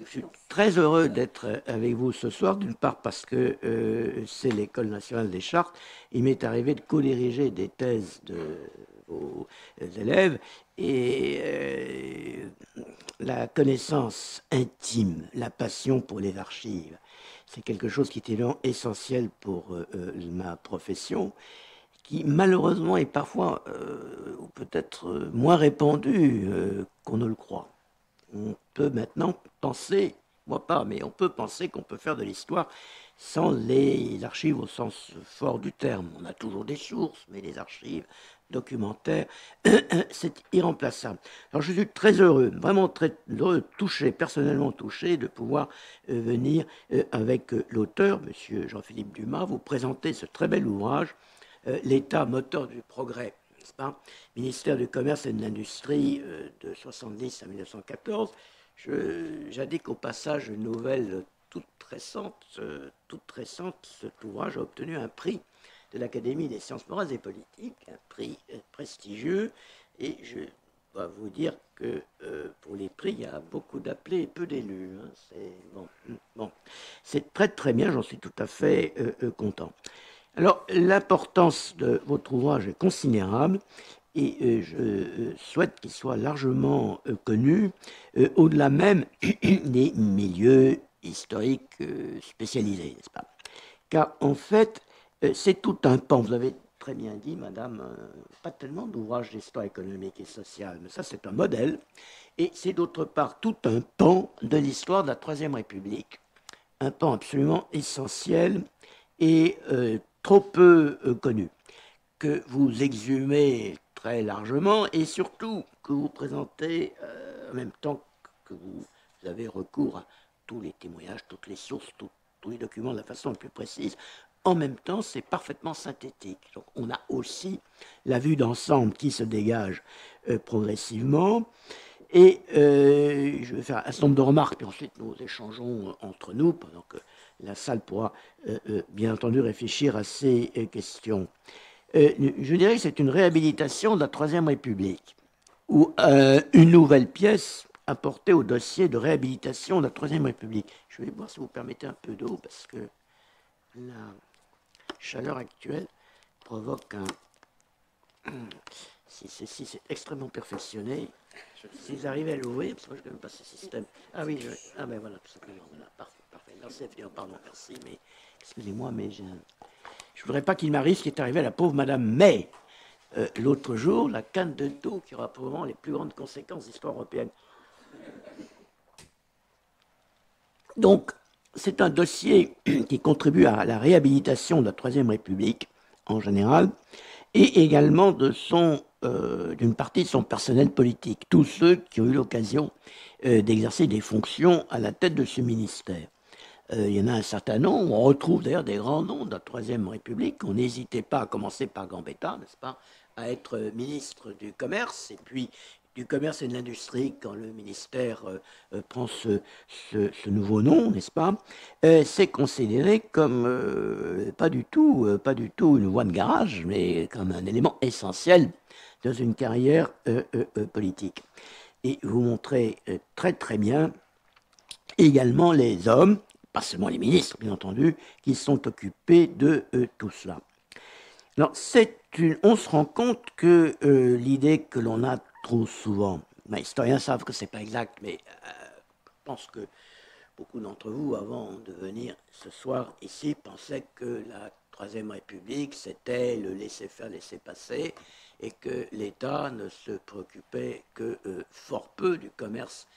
Je suis très heureux d'être avec vous ce soir, d'une part parce que euh, c'est l'École nationale des chartes. Il m'est arrivé de co-diriger des thèses de vos élèves et euh, la connaissance intime, la passion pour les archives, c'est quelque chose qui est essentiel pour euh, ma profession qui malheureusement est parfois, ou peut-être moins répandu qu'on ne le croit on peut maintenant penser, moi pas, mais on peut penser qu'on peut faire de l'histoire sans les archives au sens fort du terme. On a toujours des sources, mais les archives documentaires, c'est irremplaçable. Alors je suis très heureux, vraiment très heureux, touché, personnellement touché, de pouvoir euh, venir euh, avec euh, l'auteur, Monsieur Jean-Philippe Dumas, vous présenter ce très bel ouvrage, L'État moteur du progrès Ministère du Commerce et de l'Industrie euh, de 70 à 1914. J'indique au passage une nouvelle toute récente, euh, toute récente, cet ouvrage a obtenu un prix de l'Académie des sciences morales et politiques, un prix euh, prestigieux, et je dois vous dire que pour les prix, il y a beaucoup d'appelés et peu d'élus. Hein. c'est bon, bon. très très bien, j'en suis tout à fait content. Alors, l'importance de votre ouvrage est considérable et euh, je euh, souhaite qu'il soit largement euh, connu, au-delà même des milieux historiques spécialisés, n'est-ce pas? Car en fait, c'est tout un pan, vous l'avez très bien dit, madame, pas tellement d'ouvrages d'histoire économique et sociale, mais ça c'est un modèle, et c'est d'autre part tout un pan de l'histoire de la Troisième République, un pan absolument essentiel et trop peu euh, connu, que vous exhumez très largement et surtout que vous présentez euh, en même temps que vous, avez recours à tous les témoignages, toutes les sources, tous les documents de la façon la plus précise. En même temps, c'est parfaitement synthétique. Donc, on a aussi la vue d'ensemble qui se dégage euh, progressivement. Et je vais faire un certain nombre de remarques, puis ensuite nous échangeons entre nous pendant que la salle pourra euh, euh, bien entendu réfléchir à ces euh, questions. je dirais que c'est une réhabilitation de la Troisième République, ou une nouvelle pièce apportée au dossier de réhabilitation de la Troisième République. Je vais voir si vous permettez un peu d'eau, parce que la chaleur actuelle provoque un... Si ceci c'est extrêmement perfectionné, s'ils arrivaient à l'ouvrir, parce que je ne connais pas ce système. Ah oui, ah ben voilà, tout simplement, voilà, parfait. Merci pardon, merci, mais excusez-moi, mais je ne voudrais pas qu'il m'arrive ce qui est arrivé à la pauvre Madame May euh, l'autre jour, la canne de dos qui aura probablement les plus grandes conséquences de l'histoire européenne. Donc, c'est un dossier qui contribue à la réhabilitation de la Troisième République en général, et également euh, d'une partie de son personnel politique, tous ceux qui ont eu l'occasion euh, d'exercer des fonctions à la tête de ce ministère. Euh, il y en a un certain nombre. On retrouve d'ailleurs des grands noms de la Troisième République. On n'hésitait pas à commencer par Gambetta, n'est-ce pas, à être ministre du Commerce, et puis du Commerce et de l'Industrie, quand le ministère euh, euh, prend ce, nouveau nom, n'est-ce pas, c'est considéré comme pas du tout, pas du tout une voie de garage, mais comme un élément essentiel dans une carrière politique. Et vous montrez très très bien également les hommes pas seulement les ministres, bien entendu, qui sont occupés de euh, tout cela. Alors, on se rend compte que euh, l'idée que l'on a trop souvent, les historiens savent que ce n'est pas exact, mais euh, je pense que beaucoup d'entre vous, avant de venir ce soir ici, pensaient que la Troisième République, c'était le laisser-faire, laisser-passer, et que l'État ne se préoccupait que fort peu du commerce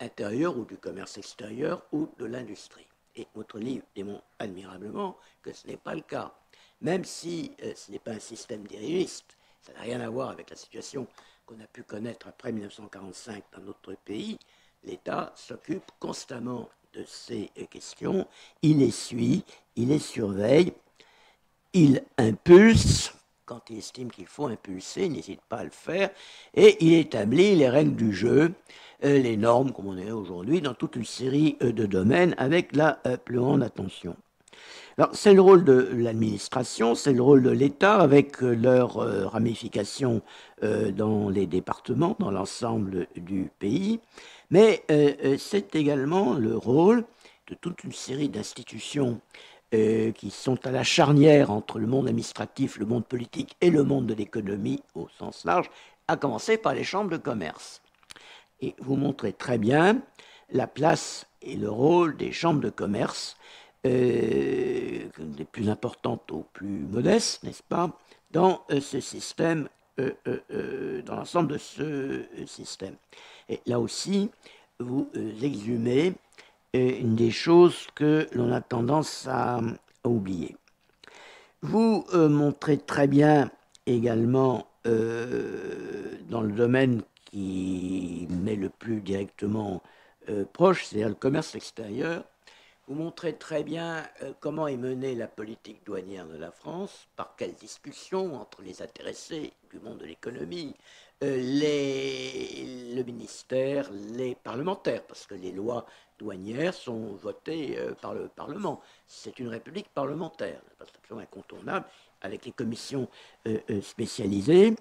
intérieur ou du commerce extérieur ou de l'industrie. Et votre livre démontre admirablement que ce n'est pas le cas. Même si euh, ce n'est pas un système dirigiste, ça n'a rien à voir avec la situation qu'on a pu connaître après 1945 dans notre pays, l'État s'occupe constamment de ces euh, questions, il les suit, il les surveille, il impulse, quand il estime qu'il faut impulser, il n'hésite pas à le faire, et il établit les règles du jeu, les normes, comme on est aujourd'hui, dans toute une série euh, de domaines, avec la euh, plus grande attention. Alors, c'est le rôle de l'administration, c'est le rôle de l'État avec leurs ramifications dans les départements, dans l'ensemble du pays, mais c'est également le rôle de toute une série d'institutions euh, qui sont à la charnière entre le monde administratif, le monde politique et le monde de l'économie au sens large, à commencer par les chambres de commerce. Et vous montrez très bien la place et le rôle des chambres de commerce, euh, des plus importantes aux plus modestes, n'est-ce pas, dans euh, ce système, dans l'ensemble de ce système. Et là aussi, vous exhumez une des choses que l'on a tendance à, oublier. Vous euh, montrez très bien également euh, dans le domaine qui m'est le plus directement euh, proche, c'est-à-dire le commerce extérieur, vous montrez très bien comment est menée la politique douanière de la France, par quelles discussions entre les intéressés du monde de l'économie, les, le ministère, les parlementaires, parce que les lois douanières sont votées euh, par le Parlement. C'est une république parlementaire, c'est incontournable, avec les commissions euh, euh, spécialisées,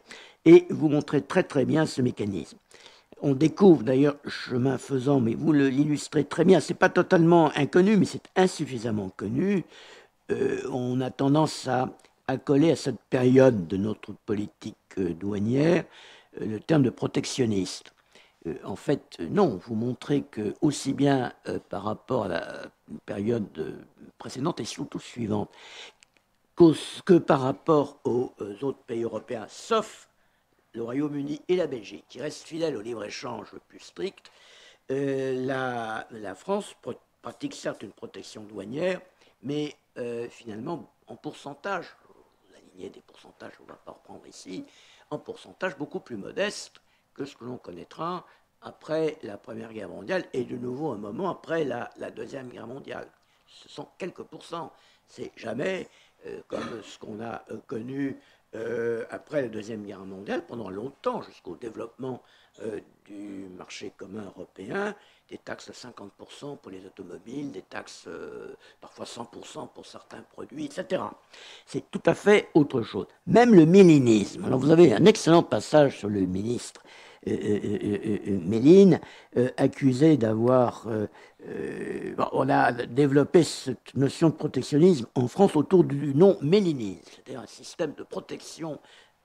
et vous montrez très très bien ce mécanisme. On découvre d'ailleurs, chemin faisant, mais vous l'illustrez très bien, c'est pas totalement inconnu, mais c'est insuffisamment connu. on a tendance à, coller à cette période de notre politique douanière le terme de protectionniste. Euh, en fait, non, vous montrez que aussi bien euh, par rapport à la période précédente et surtout suivante, que par rapport aux euh, autres pays européens, sauf le Royaume-Uni et la Belgique, qui restent fidèles au libre-échange plus strict, la, France pratique certes une protection douanière, mais finalement en pourcentage, vous alignez des pourcentages, on ne va pas reprendre ici, en pourcentage beaucoup plus modeste que ce que l'on connaîtra après la Première Guerre mondiale et de nouveau un moment après la, Deuxième Guerre mondiale. Ce sont quelques pourcents. C'est jamais euh, comme ce qu'on a euh, connu euh, après la Deuxième Guerre mondiale, pendant longtemps, jusqu'au développement du marché commun européen, des taxes de 50% pour les automobiles, des taxes parfois 100% pour certains produits, etc. C'est tout à fait autre chose. Même le millénisme. Alors vous avez un excellent passage sur le ministre euh, euh, euh, Méline, accusé d'avoir... on a développé cette notion de protectionnisme en France autour du nom mélinisme, c'est-à-dire un système de protection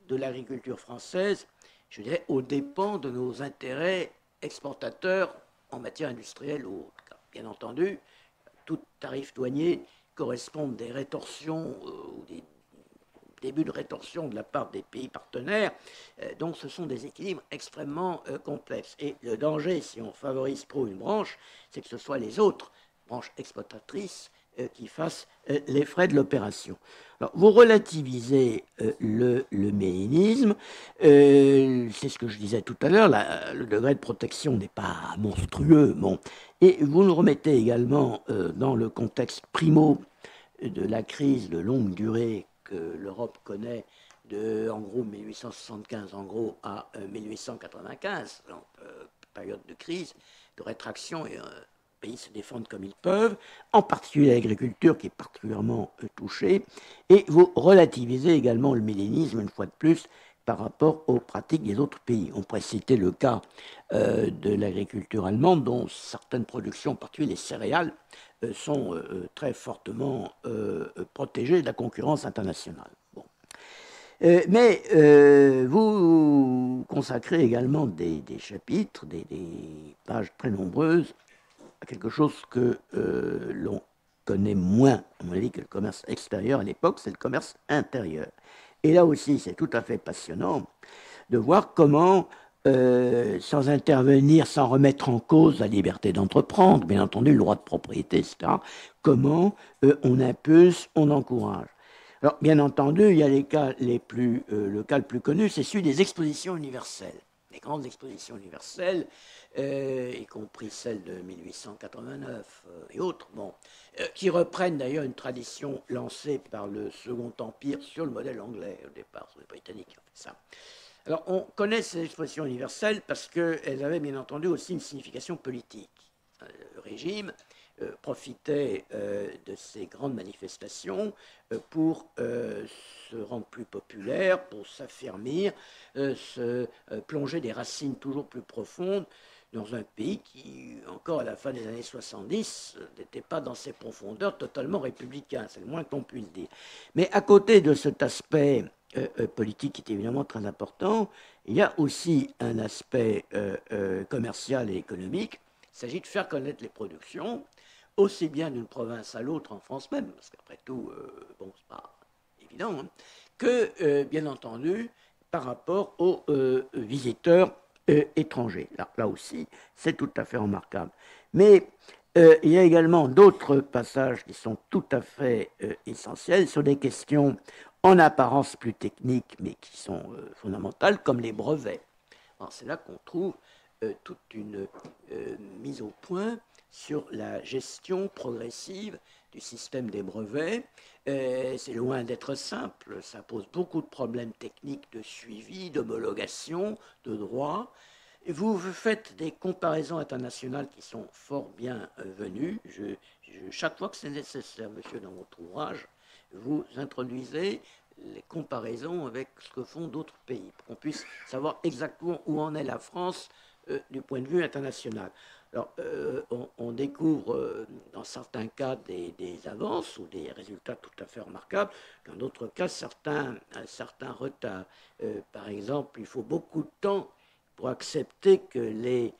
de l'agriculture française, je dirais, aux dépens de nos intérêts exportateurs en matière industrielle ou Bien entendu, tout tarif douanier correspond des rétorsions ou des début de rétorsion de la part des pays partenaires. Euh, donc ce sont des équilibres extrêmement euh, complexes. Et le danger, si on favorise trop une branche, c'est que ce soit les autres branches exploitatrices euh, qui fassent les frais de l'opération. Vous relativisez le, le c'est ce que je disais tout à l'heure, le degré de protection n'est pas monstrueux, bon, et vous le remettez également dans le contexte primo de la crise de longue durée que l'Europe connaît de, en gros, 1875 en gros à 1895, euh, donc, euh, période de crise, de rétraction, et les euh, pays se défendent comme ils peuvent, en particulier l'agriculture qui est particulièrement touchée, et vous relativisez également le millénisme, une fois de plus, par rapport aux pratiques des autres pays. On pourrait citer le cas de l'agriculture allemande, dont certaines productions, en particulier les céréales, sont euh, euh, très fortement protégés de la concurrence internationale. mais vous consacrez également des, chapitres, des, pages très nombreuses à quelque chose que l'on connaît moins, mon avis, que le commerce extérieur à l'époque, c'est le commerce intérieur. Et là aussi, c'est tout à fait passionnant de voir comment euh, sans intervenir, sans remettre en cause la liberté d'entreprendre, bien entendu le droit de propriété, etc. Comment euh, on impulse, on encourage? Alors, bien entendu, il y a les cas les plus, euh, le cas le plus connu, c'est celui des expositions universelles. Les grandes expositions universelles, y compris celles de 1889 et autres, bon, qui reprennent d'ailleurs une tradition lancée par le Second Empire sur le modèle anglais au départ, c'est les Britanniques qui ont fait ça. Alors, on connaît ces expressions universelles parce qu'elles avaient bien entendu aussi une signification politique. Euh, le régime profitait de ces grandes manifestations pour se rendre plus populaire, pour s'affermir, se plonger des racines toujours plus profondes dans un pays qui, encore à la fin des années 70, n'était pas dans ses profondeurs totalement républicain, c'est le moins qu'on puisse dire. Mais à côté de cet aspect euh, euh, politique qui est évidemment très important, il y a aussi un aspect euh, commercial et économique. Il s'agit de faire connaître les productions, aussi bien d'une province à l'autre en France même, parce qu'après tout, bon, c'est pas évident, hein, que, bien entendu, par rapport aux visiteurs étrangers. Là, aussi, c'est tout à fait remarquable. Mais il y a également d'autres passages qui sont tout à fait essentiels sur des questions en apparence plus techniques, mais qui sont euh, fondamentales, comme les brevets. C'est là qu'on trouve toute une mise au point sur la gestion progressive du système des brevets. c'est loin d'être simple, ça pose beaucoup de problèmes techniques de suivi, d'homologation, de droit. Vous faites des comparaisons internationales qui sont fort bien euh, venues. chaque fois que c'est nécessaire, monsieur, dans votre ouvrage, vous introduisez les comparaisons avec ce que font d'autres pays, pour qu'on puisse savoir exactement où en est la France euh, du point de vue international. Alors, euh, on, découvre dans certains cas des, avances ou des résultats tout à fait remarquables, dans d'autres cas certains, certains retards. par exemple, il faut beaucoup de temps pour accepter que les euh,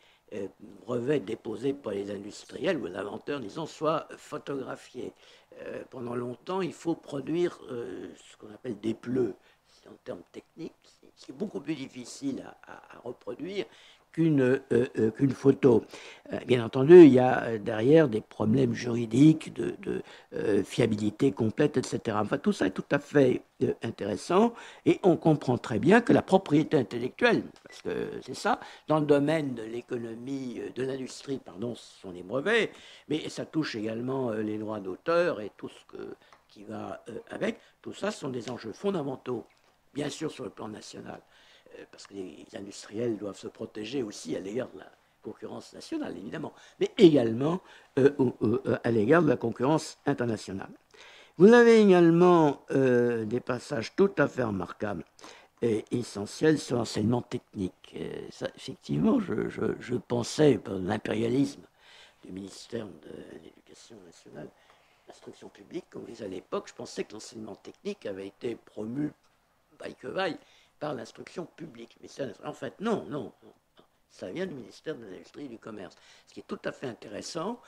brevets déposés par les industriels ou les inventeurs, disons, soient photographiés. Euh, pendant longtemps, il faut produire euh, ce qu'on appelle des pleux. En termes techniques, c'est beaucoup plus difficile à reproduire qu'une euh, euh, qu'une photo. Euh, bien entendu, il y a derrière des problèmes juridiques, de, fiabilité complète, etc. Enfin, tout ça est tout à fait intéressant et on comprend très bien que la propriété intellectuelle, parce que c'est ça, dans le domaine de l'économie, de l'industrie, pardon, ce sont les brevets, mais ça touche également les droits d'auteur et tout ce qui va avec. Tout ça sont des enjeux fondamentaux, bien sûr sur le plan national. Euh, parce que les industriels doivent se protéger aussi à l'égard de la concurrence nationale, évidemment, mais également euh, euh, à l'égard de la concurrence internationale. Vous avez également des passages tout à fait remarquables et essentiels sur l'enseignement technique. effectivement, je, pensais, l'impérialisme du ministère de l'Éducation nationale, l'instruction publique, comme on disait à l'époque, je pensais que l'enseignement technique avait été promu, vaille que vaille, par l'instruction publique. Mais ça, en fait, non, non, Ça vient du ministère de l'Industrie et du Commerce. Ce qui est tout à fait intéressant.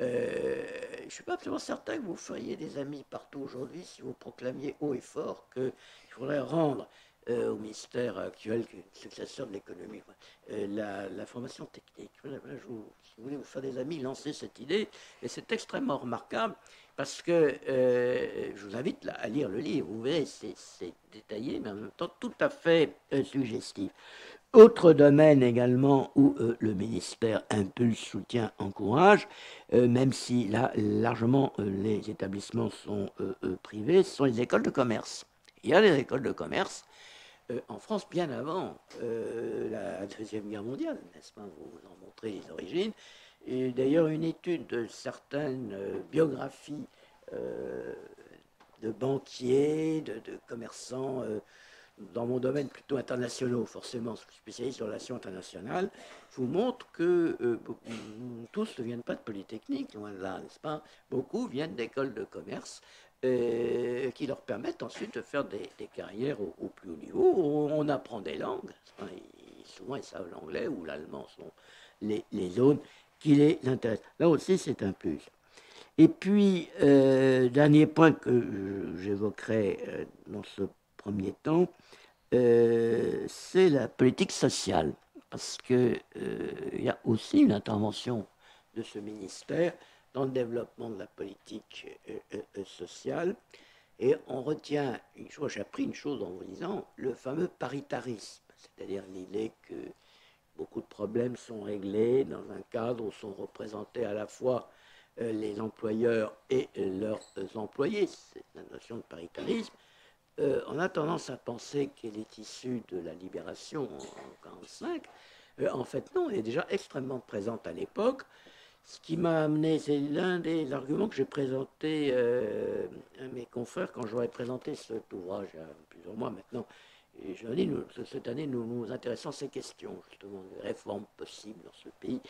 Euh, je ne suis pas absolument certain que vous feriez des amis partout aujourd'hui si vous proclamiez haut et fort qu'il faudrait rendre euh, au ministère actuel, successeur de l'économie, euh, la, formation technique. si vous voulez vous faire des amis, lancez cette idée. Et c'est extrêmement remarquable parce que euh, je vous invite à lire le livre, vous verrez, c'est détaillé, mais en même temps tout à fait euh, suggestif. Autre domaine également où euh, le ministère impulse, soutient, encourage, même si là, largement les établissements sont privés, ce sont les écoles de commerce. Il y a des écoles de commerce en France bien avant la Deuxième Guerre mondiale, n'est-ce pas? Vous en montrez les origines. Et d'ailleurs, une étude de certaines euh, biographies euh, de banquiers, de, commerçants, euh, dans mon domaine plutôt internationaux, forcément, spécialiste en relations internationales, vous montre que tous ne viennent pas de Polytechnique, loin de là, n'est-ce pas? Beaucoup viennent d'écoles de commerce qui leur permettent ensuite de faire des, carrières au, plus haut niveau. On, apprend des langues, souvent ils savent l'anglais ou l'allemand sont les, les zones qui les intéresse. Là aussi, c'est un plus. Et puis, euh, dernier point que j'évoquerai euh, dans ce premier temps, euh, c'est la politique sociale. Parce qu'il il y a aussi une intervention de ce ministère dans le développement de la politique sociale. Et on retient une chose, j'ai appris une chose en vous disant, le fameux paritarisme, c'est-à-dire l'idée que Beaucoup de problèmes sont réglés dans un cadre où sont représentés à la fois euh, les employeurs et euh, leurs euh, employés. C'est la notion de paritarisme. on a tendance à penser qu'elle est issue de la libération en 1945. en fait, non, elle est déjà extrêmement présente à l'époque. Ce qui m'a amené, c'est l'un des arguments que j'ai présenté à mes confrères quand j'aurais présenté cet ouvrage il y a plusieurs mois maintenant. Et je dit, cette année, nous nous intéressons à ces questions, justement, des réformes possibles dans ce pays.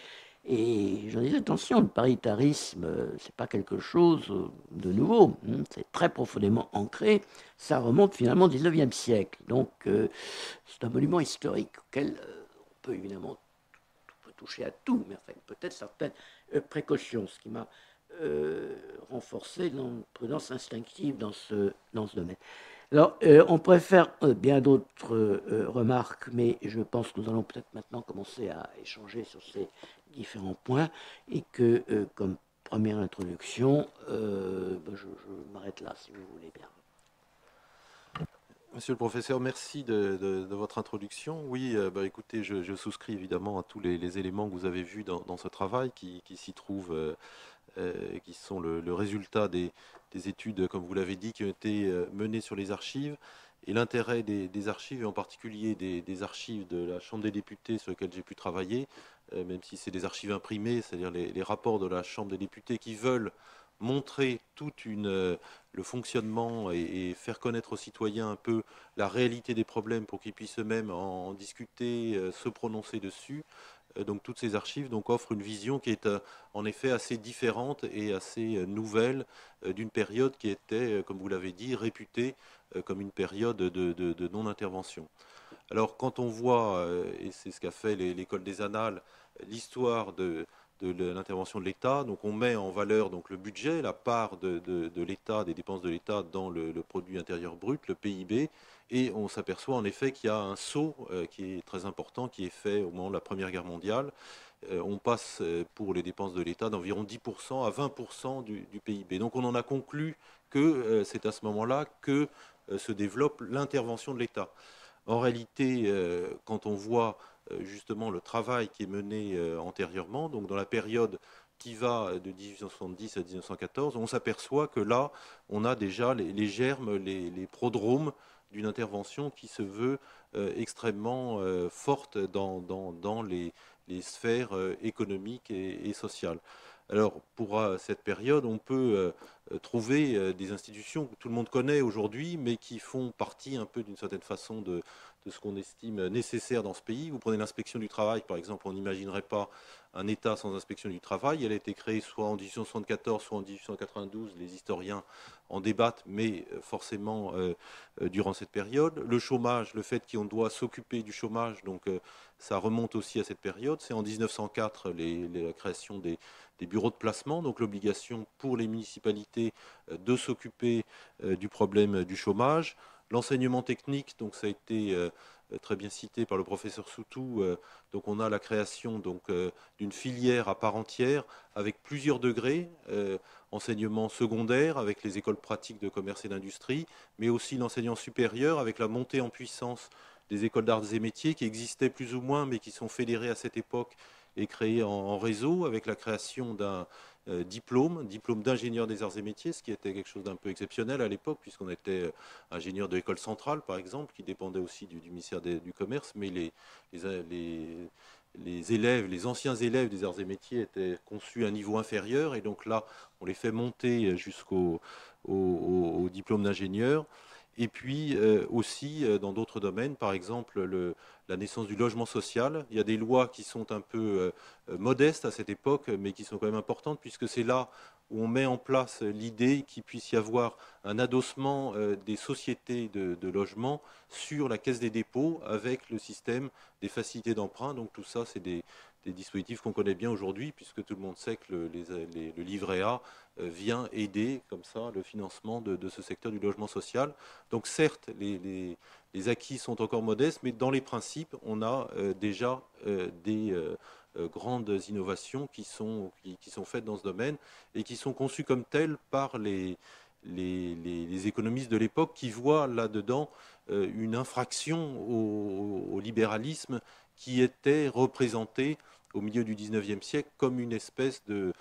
Et j'en disais, attention, le paritarisme, euh, c'est pas quelque chose euh, de nouveau, hein, c'est très profondément ancré, ça remonte finalement au 19e siècle. Donc, c'est un monument historique auquel on peut évidemment toucher à tout, mais enfin, peut-être certaines euh, précautions, ce qui m'a euh, renforcé dans une prudence instinctive dans ce, dans ce domaine. Alors, euh, on préfère bien d'autres remarques, mais je pense que nous allons peut-être maintenant commencer à échanger sur ces différents points et que, comme première introduction, ben, je m'arrête là, si vous voulez bien. Monsieur le professeur, merci de, votre introduction. Oui, euh, bah, écoutez, je, souscris évidemment à tous les, éléments que vous avez vus dans, ce travail qui, s'y trouvent, euh, euh, qui sont le, résultat des, études, comme vous l'avez dit, qui ont été menées sur les archives. Et l'intérêt des, archives, et en particulier des, archives de la Chambre des députés sur lesquelles j'ai pu travailler, même si c'est des archives imprimées, c'est-à-dire les, rapports de la Chambre des députés qui veulent montrer tout euh, le fonctionnement et, faire connaître aux citoyens un peu la réalité des problèmes pour qu'ils puissent eux-mêmes en, discuter, euh, se prononcer dessus. Euh, donc toutes ces archives donc, offrent une vision qui est en effet assez différente et assez nouvelle d'une période qui était, comme vous l'avez dit, réputée comme une période de, non-intervention. Alors quand on voit, et c'est ce qu'a fait l'école des annales, l'histoire de, l'intervention de l'État. On met en valeur le budget, la part de, l'État, des dépenses de l'État dans le, produit intérieur brut, le PIB, et on s'aperçoit en effet qu'il y a un saut euh, qui est très important, qui est fait au moment de la Première Guerre mondiale. Euh, on passe euh, pour les dépenses de l'État d'environ 10% à 20% du, PIB. Donc on en a conclu que c'est à ce moment-là que se développe l'intervention de l'État. En réalité, quand on voit justement le travail qui est mené antérieurement, donc dans la période qui va de 1870 à 1914, on s'aperçoit que là, on a déjà les, germes, les, prodromes d'une intervention qui se veut euh, extrêmement forte dans, les, sphères économiques et, sociales. Alors, pour cette période, on peut trouver des institutions que tout le monde connaît aujourd'hui, mais qui font partie un peu d'une certaine façon de, de ce qu'on estime nécessaire dans ce pays. Vous prenez l'inspection du travail, par exemple, on n'imaginerait pas un État sans inspection du travail. Elle a été créée soit en 1874, soit en 1892. Les historiens en débattent, mais euh, forcément euh, euh, durant cette période. Le chômage, le fait qu'on doit s'occuper du chômage, ça remonte aussi à cette période. C'est en 1904 la création des, bureaux de placement, donc l'obligation pour les municipalités de s'occuper du problème du chômage. L'enseignement technique, donc ça a été euh, très bien cité par le professeur Soutou. Euh, donc on a la création euh, d'une filière à part entière avec plusieurs degrés, enseignement secondaire avec les écoles pratiques de commerce et d'industrie, mais aussi l'enseignement supérieur avec la montée en puissance des écoles d'arts et métiers qui existaient plus ou moins, mais qui sont fédérées à cette époque et créées en réseau avec la création d'un euh, diplôme, diplôme d'ingénieur des arts et métiers, ce qui était quelque chose d'un peu exceptionnel à l'époque, puisqu'on était euh, ingénieur de l'école centrale, par exemple, qui dépendait aussi du, ministère du Commerce, mais les, les, élèves, les anciens élèves des arts et métiers étaient conçus à un niveau inférieur, et donc là, on les fait monter jusqu'au au diplôme d'ingénieur. Et puis euh, aussi dans d'autres domaines, par exemple le, la naissance du logement social. Il y a des lois qui sont un peu euh, modestes à cette époque, mais qui sont quand même importantes, puisque c'est là où on met en place l'idée qu'il puisse y avoir un adossement euh, des sociétés de, logement sur la caisse des dépôts avec le système des facilités d'emprunt. Donc tout ça, c'est des, dispositifs qu'on connaît bien aujourd'hui, puisque tout le monde sait que le, livret A euh, vient aider comme ça le financement de, ce secteur du logement social. Donc certes, les, acquis sont encore modestes, mais dans les principes, on a euh, déjà euh, des grandes innovations qui sont, faites dans ce domaine et qui sont conçues comme telles par les, économistes de l'époque qui voient là-dedans une infraction au, libéralisme qui était représenté au milieu du 19e siècle comme une espèce de,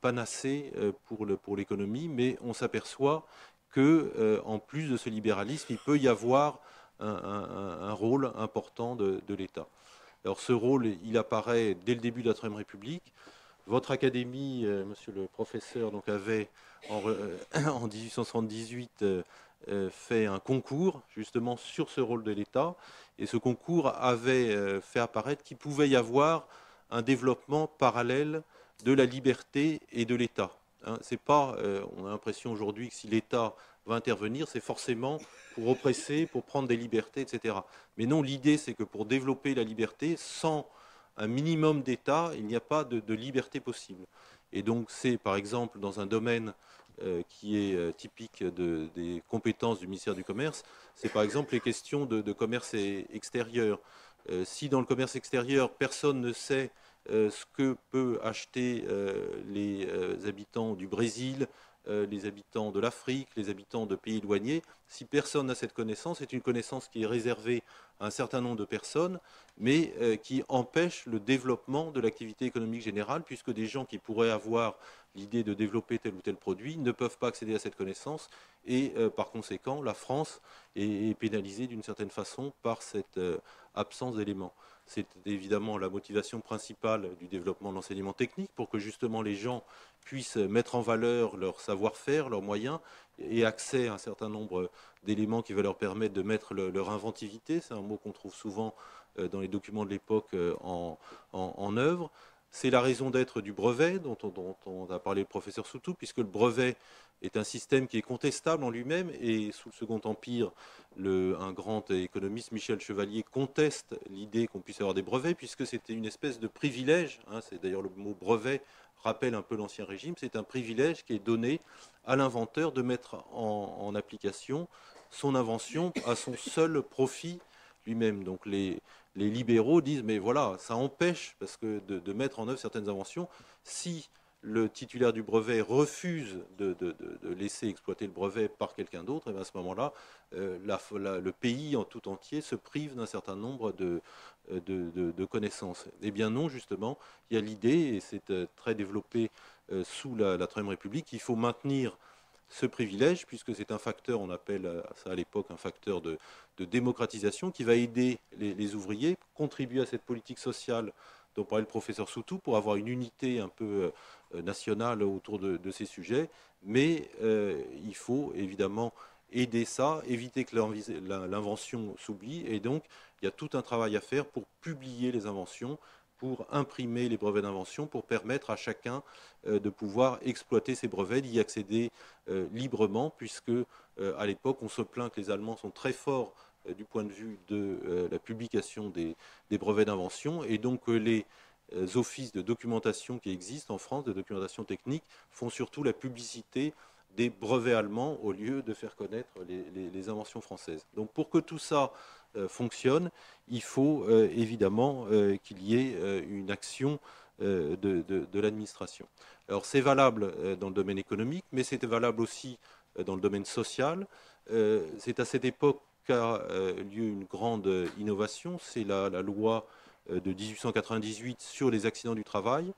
panacée pour l'économie, mais on s'aperçoit que, en plus de ce libéralisme, il peut y avoir un, rôle important de, l'État. Alors ce rôle, il apparaît dès le début de la Troisième République. Votre académie, monsieur le professeur, donc, avait en 1878 fait un concours justement sur ce rôle de l'État. Et ce concours avait fait apparaître qu'il pouvait y avoir un développement parallèle de la liberté et de l'État. Hein, c'est pas, euh, on a l'impression aujourd'hui que si l'État va intervenir, c'est forcément pour oppresser, pour prendre des libertés, etc. Mais non, l'idée, c'est que pour développer la liberté, sans un minimum d'État, il n'y a pas de, liberté possible. Et donc, c'est par exemple dans un domaine euh, qui est euh, typique des compétences du ministère du Commerce, c'est par exemple les questions de, commerce extérieur. si dans le commerce extérieur, personne ne sait euh, ce que peut acheter euh, les euh, habitants du Brésil, les habitants de l'Afrique, les habitants de pays éloignés. Si personne n'a cette connaissance, c'est une connaissance qui est réservée à un certain nombre de personnes, mais qui empêche le développement de l'activité économique générale, puisque des gens qui pourraient avoir l'idée de développer tel ou tel produit ne peuvent pas accéder à cette connaissance, et par conséquent, la France est pénalisée d'une certaine façon par cette absence d'éléments. C'est évidemment la motivation principale du développement de l'enseignement technique pour que justement les gens puissent mettre en valeur leur savoir-faire, leurs moyens et accès à un certain nombre d'éléments qui va leur permettre de mettre leur inventivité, c'est un mot qu'on trouve souvent euh, dans les documents de l'époque euh, en, œuvre. C'est la raison d'être du brevet dont on, a parlé le professeur Soutou, puisque le brevet est un système qui est contestable en lui-même et sous le Second Empire, un grand économiste, Michel Chevalier, conteste l'idée qu'on puisse avoir des brevets puisque c'était une espèce de privilège. Hein, c'est d'ailleurs le mot brevet rappelle un peu l'ancien régime. C'est un privilège qui est donné à l'inventeur de mettre en, application son invention à son seul profit lui-même. Donc les, libéraux disent mais voilà, ça empêche parce de, mettre en œuvre certaines inventions. Si le titulaire du brevet refuse de, laisser exploiter le brevet par quelqu'un d'autre, eh à ce moment-là, euh, le pays en tout entier se prive d'un certain nombre de, connaissances. Eh bien non, justement, il y a l'idée, et c'est euh, très développé euh, sous la, Troisième République, qu'il faut maintenir ce privilège, puisque c'est un facteur, on appelle ça à l'époque un facteur de, démocratisation, qui va aider les, ouvriers, contribuer à cette politique sociale dont parlait le professeur Soutou, pour avoir une unité un peu euh, nationale autour de, ces sujets, mais euh, il faut évidemment aider ça, éviter que l'invention s'oublie, et donc il y a tout un travail à faire pour publier les inventions, pour imprimer les brevets d'invention, pour permettre à chacun euh, de pouvoir exploiter ces brevets, d'y accéder librement, puisque à l'époque on se plaint que les Allemands sont très forts du point de vue de la publication des, brevets d'invention, et donc les euh, offices de documentation qui existent en France, de documentation technique, font surtout la publicité des brevets allemands au lieu de faire connaître les, inventions françaises. Donc pour que tout ça euh, fonctionne, il faut euh, évidemment qu'il y ait une action de, l'administration. Alors c'est valable dans le domaine économique, mais c'est valable aussi dans le domaine social. c'est à cette époque qu'a lieu une grande innovation, c'est la, loi euh, de 1898 sur les accidents du travail,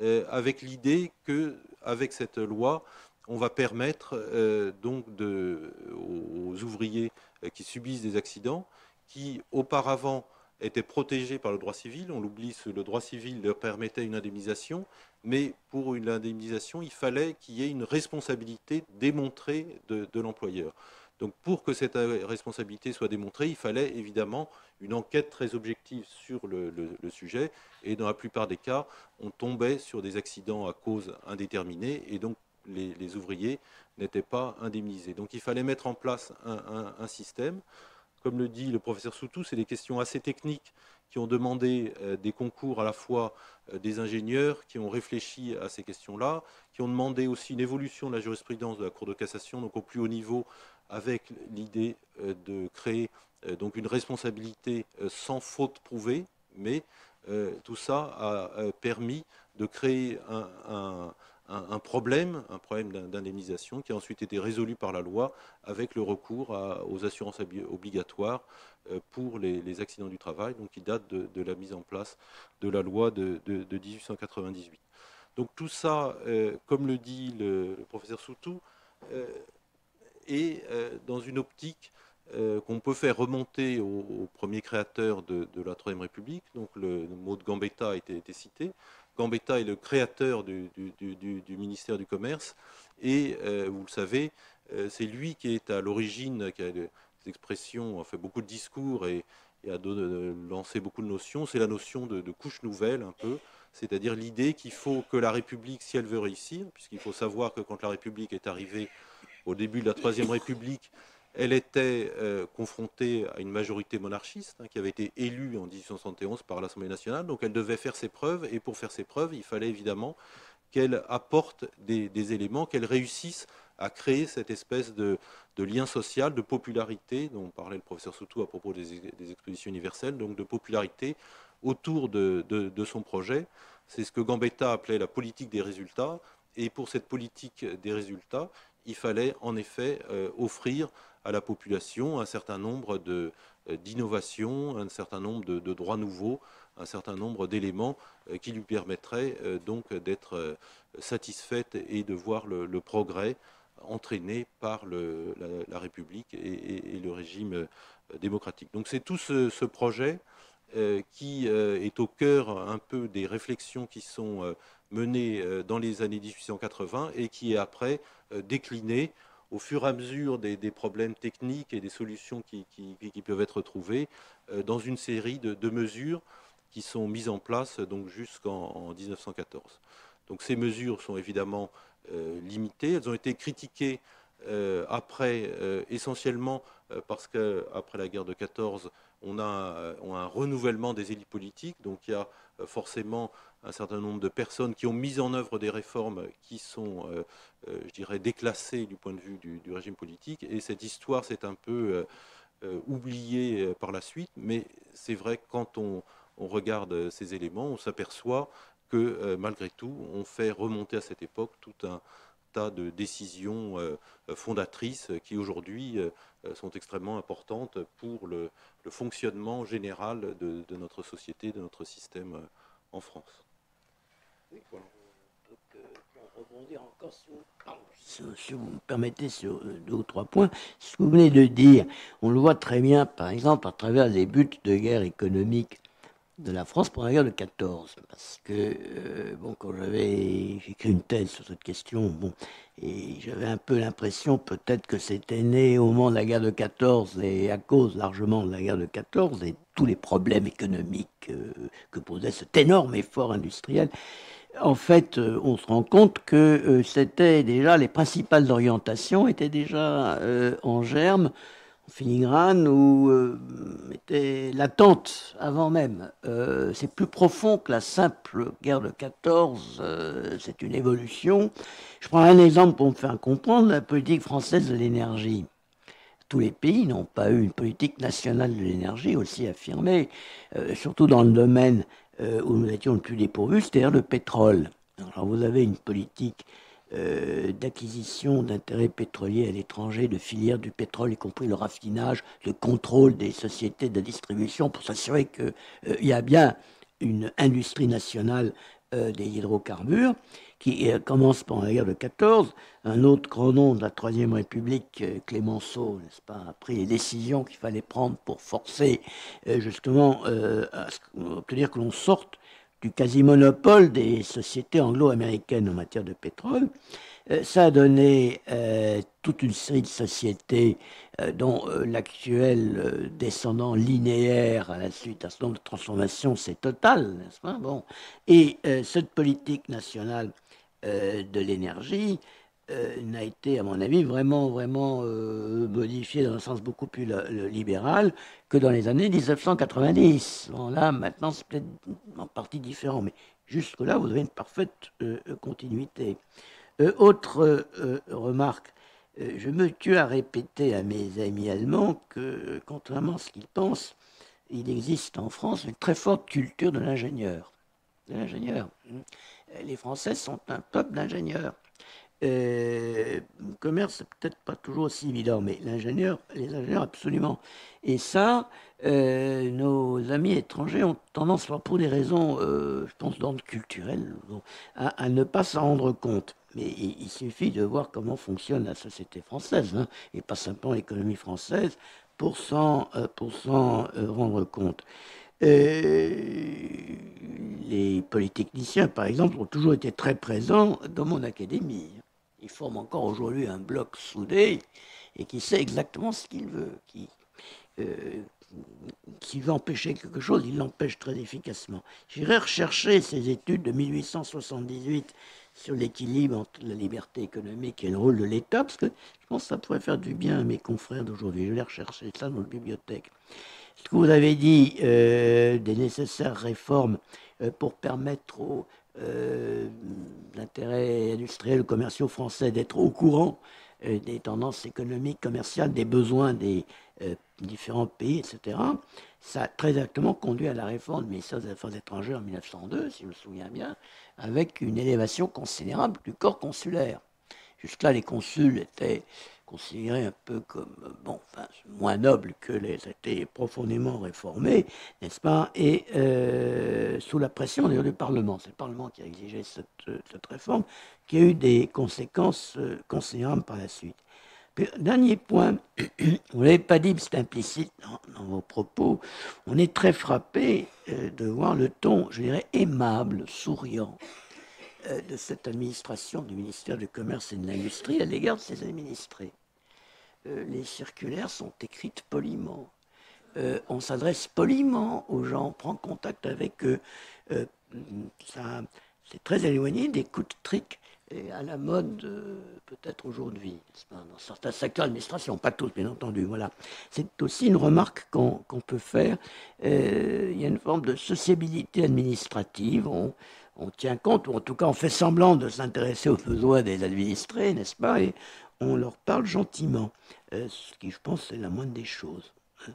euh, avec l'idée que, avec cette loi, on va permettre euh, donc aux, ouvriers qui subissent des accidents, qui auparavant étaient protégés par le droit civil, on l'oublie, le droit civil leur permettait une indemnisation, mais pour une indemnisation, il fallait qu'il y ait une responsabilité démontrée de l'employeur. Donc pour que cette responsabilité soit démontrée, il fallait évidemment une enquête très objective sur le, sujet. Et dans la plupart des cas, on tombait sur des accidents à cause indéterminée et donc les, ouvriers n'étaient pas indemnisés. Donc il fallait mettre en place un, système. Comme le dit le professeur Soutou, c'est des questions assez techniques qui ont demandé euh, des concours à la fois euh, des ingénieurs qui ont réfléchi à ces questions-là, qui ont demandé aussi une évolution de la jurisprudence de la Cour de cassation, donc au plus haut niveau, avec l'idée euh, de créer donc une responsabilité sans faute prouvée, mais tout ça a permis de créer un, un problème d'indemnisation qui a ensuite été résolu par la loi avec le recours aux assurances obligatoires pour les, accidents du travail, qui date de, la mise en place de la loi de, 1898. Donc tout ça, comme le dit le, professeur Soutou, euh, dans une optique qu'on peut faire remonter au, premier créateur de, la Troisième République. Donc le, mot de Gambetta a été, cité. Gambetta est le créateur du, ministère du Commerce et vous le savez, c'est lui qui est à l'origine, qui a des expressions, a fait beaucoup de discours et, a lancé beaucoup de notions. C'est la notion de couche nouvelle un peu c'est-à-dire l'idée qu'il faut que la République, si elle veut réussir, puisqu'il faut savoir que quand la République est arrivée au début de la Troisième République, elle était euh, confrontée à une majorité monarchiste hein, qui avait été élue en 1871 par l'Assemblée nationale, donc elle devait faire ses preuves, et pour faire ses preuves, il fallait évidemment qu'elle apporte des, éléments, qu'elle réussisse à créer cette espèce de, lien social, de popularité, dont parlait le professeur Soutou à propos des, expositions universelles, donc de popularité autour de, son projet. C'est ce que Gambetta appelait la politique des résultats. Et pour cette politique des résultats, il fallait en effet euh, offrir à la population un certain nombre euh, d'innovations, un certain nombre de, droits nouveaux, un certain nombre d'éléments euh, qui lui permettraient donc d'être satisfaite et de voir le, progrès entraîné par la, République et, le régime démocratique. Donc c'est tout ce projet euh, qui euh, est au cœur un peu des réflexions qui sont euh, menées dans les années 1880 et qui est après décliné au fur et à mesure des, problèmes techniques et des solutions qui, peuvent être trouvées dans une série de, mesures qui sont mises en place donc jusqu'en 1914. Donc ces mesures sont évidemment limitées, elles ont été critiquées après essentiellement parce qu'après la guerre de 14, on a euh, un renouvellement des élites politiques, donc il y a euh, forcément un certain nombre de personnes qui ont mis en œuvre des réformes qui sont, euh, je dirais, déclassées du point de vue du, régime politique. Et cette histoire s'est un peu oubliée par la suite. Mais c'est vrai que quand on, regarde ces éléments, on s'aperçoit que malgré tout, on fait remonter à cette époque tout un, tas de décisions fondatrices qui aujourd'hui sont extrêmement importantes pour le, fonctionnement général de, notre société, de notre système euh, en France. Oui, voilà. Donc, euh, rebondir encore sur, si vous me permettez, sur euh, deux ou trois points. Ce que vous venez de dire, on le voit très bien, par exemple, à travers les buts de guerre économique de la France pendant la guerre de 14. Parce que, euh, bon, quand j'avais écrit une thèse sur cette question, bon, et j'avais un peu l'impression peut-être que c'était né au moment de la guerre de 14 et à cause largement de la guerre de 14 et tous les problèmes économiques euh, que posait cet énorme effort industriel. En fait, euh, on se rend compte que c'était déjà, les principales orientations étaient déjà en germe filigrane ou euh, était latente avant même. Euh, c'est plus profond que la simple guerre de 14, euh, c'est une évolution. Je prends un exemple pour me faire comprendre, la politique française de l'énergie. Tous les pays n'ont pas eu une politique nationale de l'énergie aussi affirmée, surtout dans le domaine où nous étions le plus dépourvus, c'est-à-dire le pétrole. Alors vous avez une politique euh, d'acquisition d'intérêts pétroliers à l'étranger, de filières du pétrole, y compris le raffinage, le contrôle des sociétés de distribution pour s'assurer qu'il euh, y a bien une industrie nationale euh, des hydrocarbures qui commence pendant la guerre de 14. Un autre grand nom de la Troisième République, Clémenceau, n'est-ce pas, a pris les décisions qu'il fallait prendre pour forcer justement à obtenir que l'on sorte du quasi-monopole des sociétés anglo-américaines en matière de pétrole. Euh, ça a donné euh, toute une série de sociétés euh, dont l'actuel descendant linéaire à la suite à ce nombre de transformations, c'est Total, n'est-ce pas bon. Et cette politique nationale de l'énergie euh, n'a été, à mon avis, vraiment, vraiment euh, modifié dans un sens beaucoup plus libéral que dans les années 1990. Bon, là, maintenant, c'est peut-être en partie différent, mais jusque-là, vous avez une parfaite euh, continuité. autre remarque, je me tue à répéter à mes amis allemands que, contrairement à ce qu'ils pensent, il existe en France une très forte culture. De l'ingénieur. Les Français sont un peuple d'ingénieurs. Euh, le commerce, c'est peut-être pas toujours aussi évident, mais l'ingénieur, les ingénieurs, absolument. Et ça, euh, nos amis étrangers ont tendance, pour des raisons, euh, je pense, d'ordre culturel, à, ne pas s'en rendre compte. Mais il, suffit de voir comment fonctionne la société française, hein, et pas simplement l'économie française, pour s'en rendre compte. Les polytechniciens, par exemple, ont toujours été très présents dans mon académie. Ils forment encore aujourd'hui un bloc soudé et qui sait exactement ce qu'il veut, qui, s'il veut empêcher quelque chose, il l'empêche très efficacement. J'irai rechercher ces études de 1878 sur l'équilibre entre la liberté économique et le rôle de l'État, parce que je pense que ça pourrait faire du bien à mes confrères d'aujourd'hui. Je vais rechercher ça dans la bibliothèque. Ce que vous avez dit euh, des nécessaires réformes euh, pour permettre aux euh, intérêts industriels commerciaux français d'être au courant des tendances économiques, commerciales, des besoins des différents pays, etc. Ça a très exactement conduit à la réforme du ministère des Affaires étrangères en 1902, si je me souviens bien, avec une élévation considérable du corps consulaire. Jusque-là, les consuls étaient considérés un peu comme, bon, enfin, moins nobles que les étaient profondément réformés, n'est-ce pas, et euh, sous la pression du Parlement. C'est le Parlement qui a exigé cette, cette réforme, qui a eu des conséquences euh, considérables par la suite. dernier point, vous ne l'avez pas dit, mais c'est implicite dans, vos propos, on est très frappé euh, de voir le ton, je dirais, aimable, souriant euh, de cette administration du ministère du Commerce et de l'Industrie à l'égard de ses administrés. Les circulaires sont écrites poliment. on s'adresse poliment aux gens, on prend contact avec eux. c'est très éloigné des coups de trick à la mode euh, peut-être aujourd'hui, dans certains secteurs d'administration, pas tous bien entendu. Voilà. C'est aussi une remarque qu'on peut faire. Euh, il y a une forme de sociabilité administrative. On, tient compte, ou en tout cas on fait semblant de s'intéresser aux besoins des administrés, n'est-ce pas Et on leur parle gentiment, euh, ce qui je pense est la moindre des choses. Hein.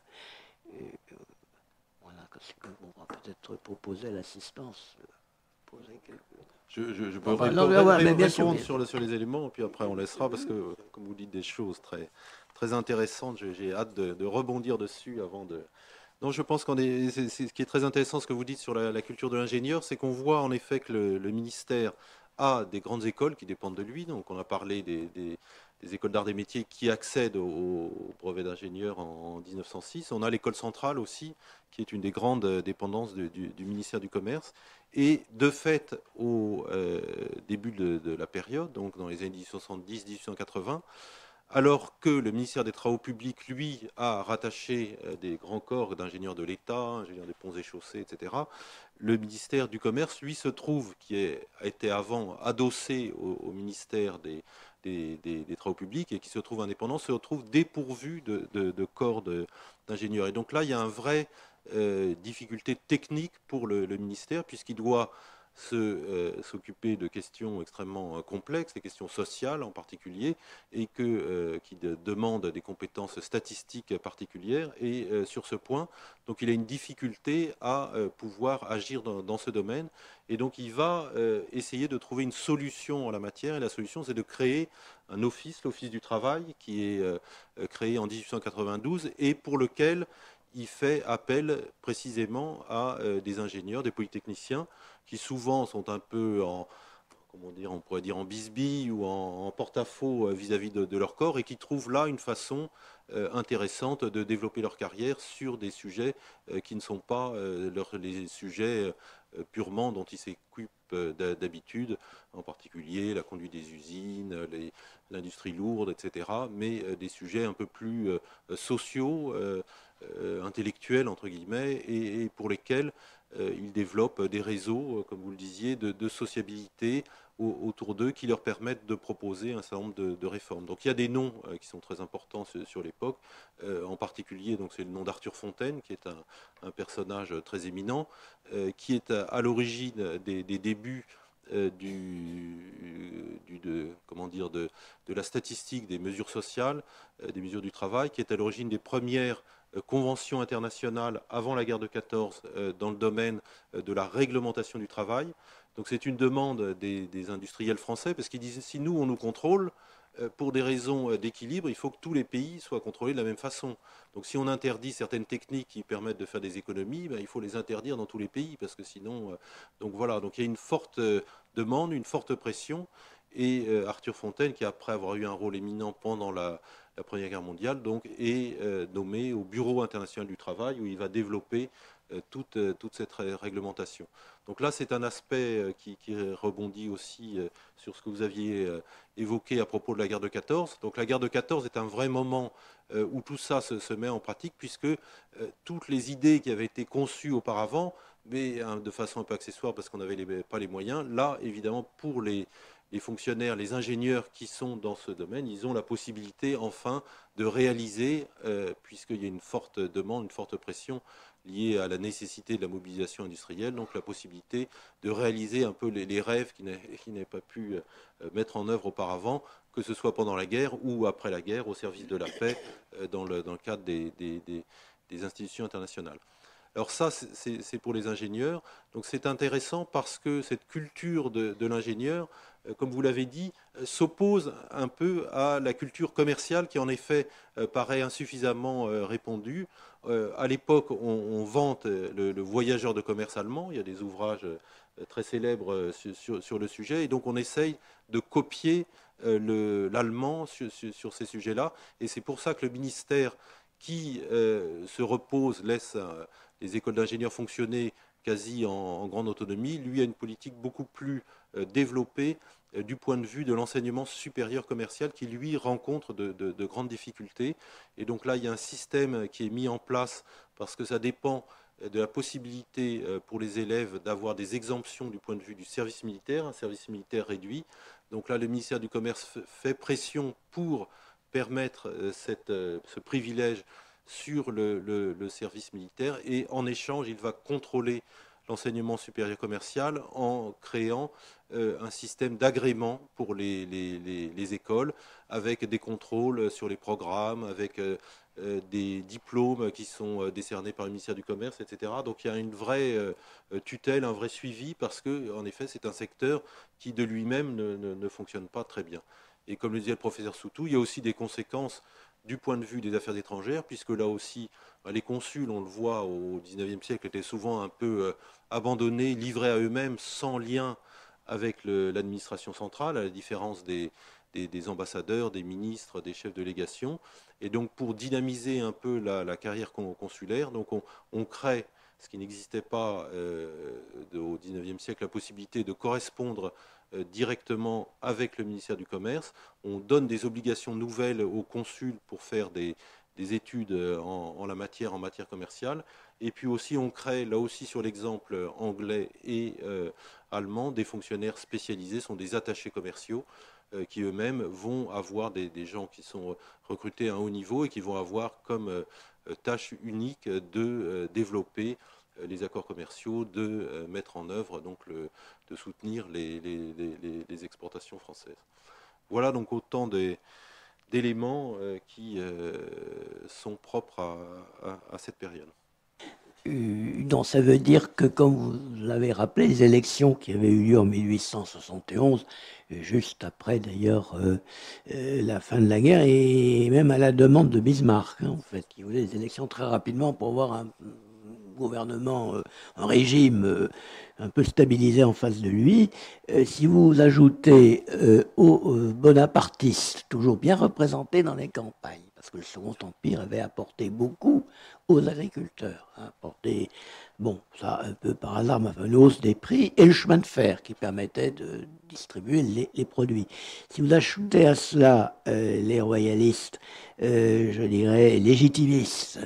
voilà, on va peut-être proposer à l'assistance, poser quelques je, je, peux répondre sur, sur, les éléments, puis après on laissera, parce que, comme vous dites des choses très, très intéressantes, j'ai hâte de, rebondir dessus avant de... Non, je pense qu'on est, ce qui est très intéressant, ce que vous dites sur la, culture de l'ingénieur, c'est qu'on voit en effet que le, ministère a des grandes écoles qui dépendent de lui. Donc, on a parlé des, écoles d'art des métiers qui accèdent au, brevet d'ingénieur en, 1906. On a l'école centrale aussi, qui est une des grandes dépendances du, ministère du Commerce. Et de fait, au euh, début de, la période, donc dans les années 1870-1880, alors que le ministère des Travaux publics, lui, a rattaché euh, des grands corps d'ingénieurs de l'État, ingénieurs des ponts et chaussées, etc., le ministère du Commerce, lui, se trouve, qui a été avant adossé au, ministère des, Travaux publics et qui se trouve indépendant, se retrouve dépourvu de, corps d'ingénieurs. Et donc là, il y a un vrai euh, difficultés techniques pour le, ministère, puisqu'il doit euh, s'occuper de questions extrêmement euh, complexes, des questions sociales en particulier, et que, qui demandent des compétences statistiques particulières. Et sur ce point, donc il a une difficulté à pouvoir agir dans, dans, ce domaine. Et donc il va essayer de trouver une solution en la matière. Et la solution, c'est de créer un office, l'Office du travail, qui est créé en 1892 et pour lequel il fait appel précisément à euh, des ingénieurs, des polytechniciens, qui souvent sont un peu en, comment dire, on pourrait dire en bisbille ou en, porte-à-faux euh, vis-à-vis de, leur corps, et qui trouvent là une façon euh, intéressante de développer leur carrière sur des sujets qui ne sont pas les sujets purement dont ils s'occupent d'habitude, en particulier la conduite des usines, l'industrie lourde, etc., mais des sujets un peu plus sociaux intellectuels, entre guillemets, et, pour lesquels euh, ils développent des réseaux, euh, comme vous le disiez, de, sociabilité autour d'eux qui leur permettent de proposer un certain nombre de, réformes. Donc il y a des noms qui sont très importants sur, l'époque, en particulier c'est le nom d'Arthur Fontaine qui est un, personnage très éminent, qui est à, l'origine des, débuts du, de, comment dire, de, de, la statistique des mesures sociales, des mesures du travail, qui est à l'origine des premières euh, convention internationale avant la guerre de 14 euh, dans le domaine euh, de la réglementation du travail. Donc c'est une demande des, industriels français parce qu'ils disent si nous on nous contrôle, pour des raisons d'équilibre, il faut que tous les pays soient contrôlés de la même façon. Donc si on interdit certaines techniques qui permettent de faire des économies, ben, il faut les interdire dans tous les pays parce que sinon, donc voilà, donc il y a une forte demande, une forte pression. Et Arthur Fontaine, qui après avoir eu un rôle éminent pendant la, la Première Guerre mondiale, donc, est nommé au Bureau international du travail, où il va développer toute, toute cette réglementation. Donc là, c'est un aspect qui, rebondit aussi sur ce que vous aviez évoqué à propos de la guerre de 14. Donc la guerre de 14 est un vrai moment où tout ça se, se met en pratique, puisque toutes les idées qui avaient été conçues auparavant mais hein, de façon un peu accessoire parce qu'on n'avait pas les moyens. Là, évidemment, pour les, fonctionnaires, les ingénieurs qui sont dans ce domaine, ils ont la possibilité enfin de réaliser, euh, puisqu'il y a une forte demande, une forte pression liée à la nécessité de la mobilisation industrielle, donc la possibilité de réaliser un peu les, rêves qu'ils n'avaient pas pu euh, mettre en œuvre auparavant, que ce soit pendant la guerre ou après la guerre, au service de la paix, euh, dans, le, cadre des institutions internationales. Alors ça, c'est pour les ingénieurs. Donc c'est intéressant parce que cette culture de, l'ingénieur, comme vous l'avez dit, euh, s'oppose un peu à la culture commerciale qui en effet euh, paraît insuffisamment répandue. À l'époque, on, vante le, voyageur de commerce allemand. Il y a des ouvrages très célèbres sur, le sujet. Et donc on essaye de copier l'allemand sur, ces sujets-là. Et c'est pour ça que le ministère qui se repose, laisse les écoles d'ingénieurs fonctionnaient quasi en, grande autonomie, lui a une politique beaucoup plus euh, développée euh, du point de vue de l'enseignement supérieur commercial qui, lui, rencontre de, grandes difficultés. Et donc là, il y a un système qui est mis en place parce que ça dépend euh, de la possibilité pour les élèves d'avoir des exemptions du point de vue du service militaire, un service militaire réduit. Donc là, le ministère du Commerce fait pression pour permettre ce privilège sur le, service militaire et en échange, il va contrôler l'enseignement supérieur commercial en créant euh, un système d'agrément pour les, écoles avec des contrôles sur les programmes, avec euh, euh, des diplômes qui sont décernés par le ministère du Commerce, etc. Donc il y a une vraie tutelle, un vrai suivi parce que, en effet, c'est un secteur qui de lui-même ne, ne, fonctionne pas très bien. Et comme le disait le professeur Soutou, il y a aussi des conséquences du point de vue des affaires étrangères, puisque là aussi, bah, les consuls, on le voit au XIXe siècle, étaient souvent un peu euh, abandonnés, livrés à eux-mêmes, sans lien avec l'administration centrale, à la différence des, ambassadeurs, des ministres, des chefs de légation. Et donc, pour dynamiser un peu la, carrière consulaire, on, crée, ce qui n'existait pas euh, au XIXe siècle, la possibilité de correspondre directement avec le ministère du Commerce. On donne des obligations nouvelles aux consuls pour faire des, études euh, en, la matière, en matière commerciale. Et puis aussi, on crée, là aussi sur l'exemple anglais et euh, allemand, des fonctionnaires spécialisés, sont des attachés commerciaux qui eux-mêmes vont avoir des, gens qui sont recrutés à un haut niveau et qui vont avoir comme tâche unique de développer euh, les accords commerciaux, de euh, mettre en œuvre, donc de soutenir les, exportations françaises. Voilà donc autant d'éléments euh, qui sont propres à, cette période. Donc ça veut dire que, comme vous l'avez rappelé, les élections qui avaient eu lieu en 1871, juste après d'ailleurs la fin de la guerre, et même à la demande de Bismarck, hein, en fait, qui voulait des élections très rapidement pour avoir un, gouvernement, euh, un régime euh, un peu stabilisé en face de lui, euh, si vous ajoutez aux bonapartistes, toujours bien représentés dans les campagnes, parce que le Second Empire avait apporté beaucoup aux agriculteurs, hein, apporté, bon, ça un peu par hasard, une hausse des prix et le chemin de fer qui permettait de distribuer les, produits. Si vous ajoutez à cela les royalistes, euh, je dirais, légitimistes,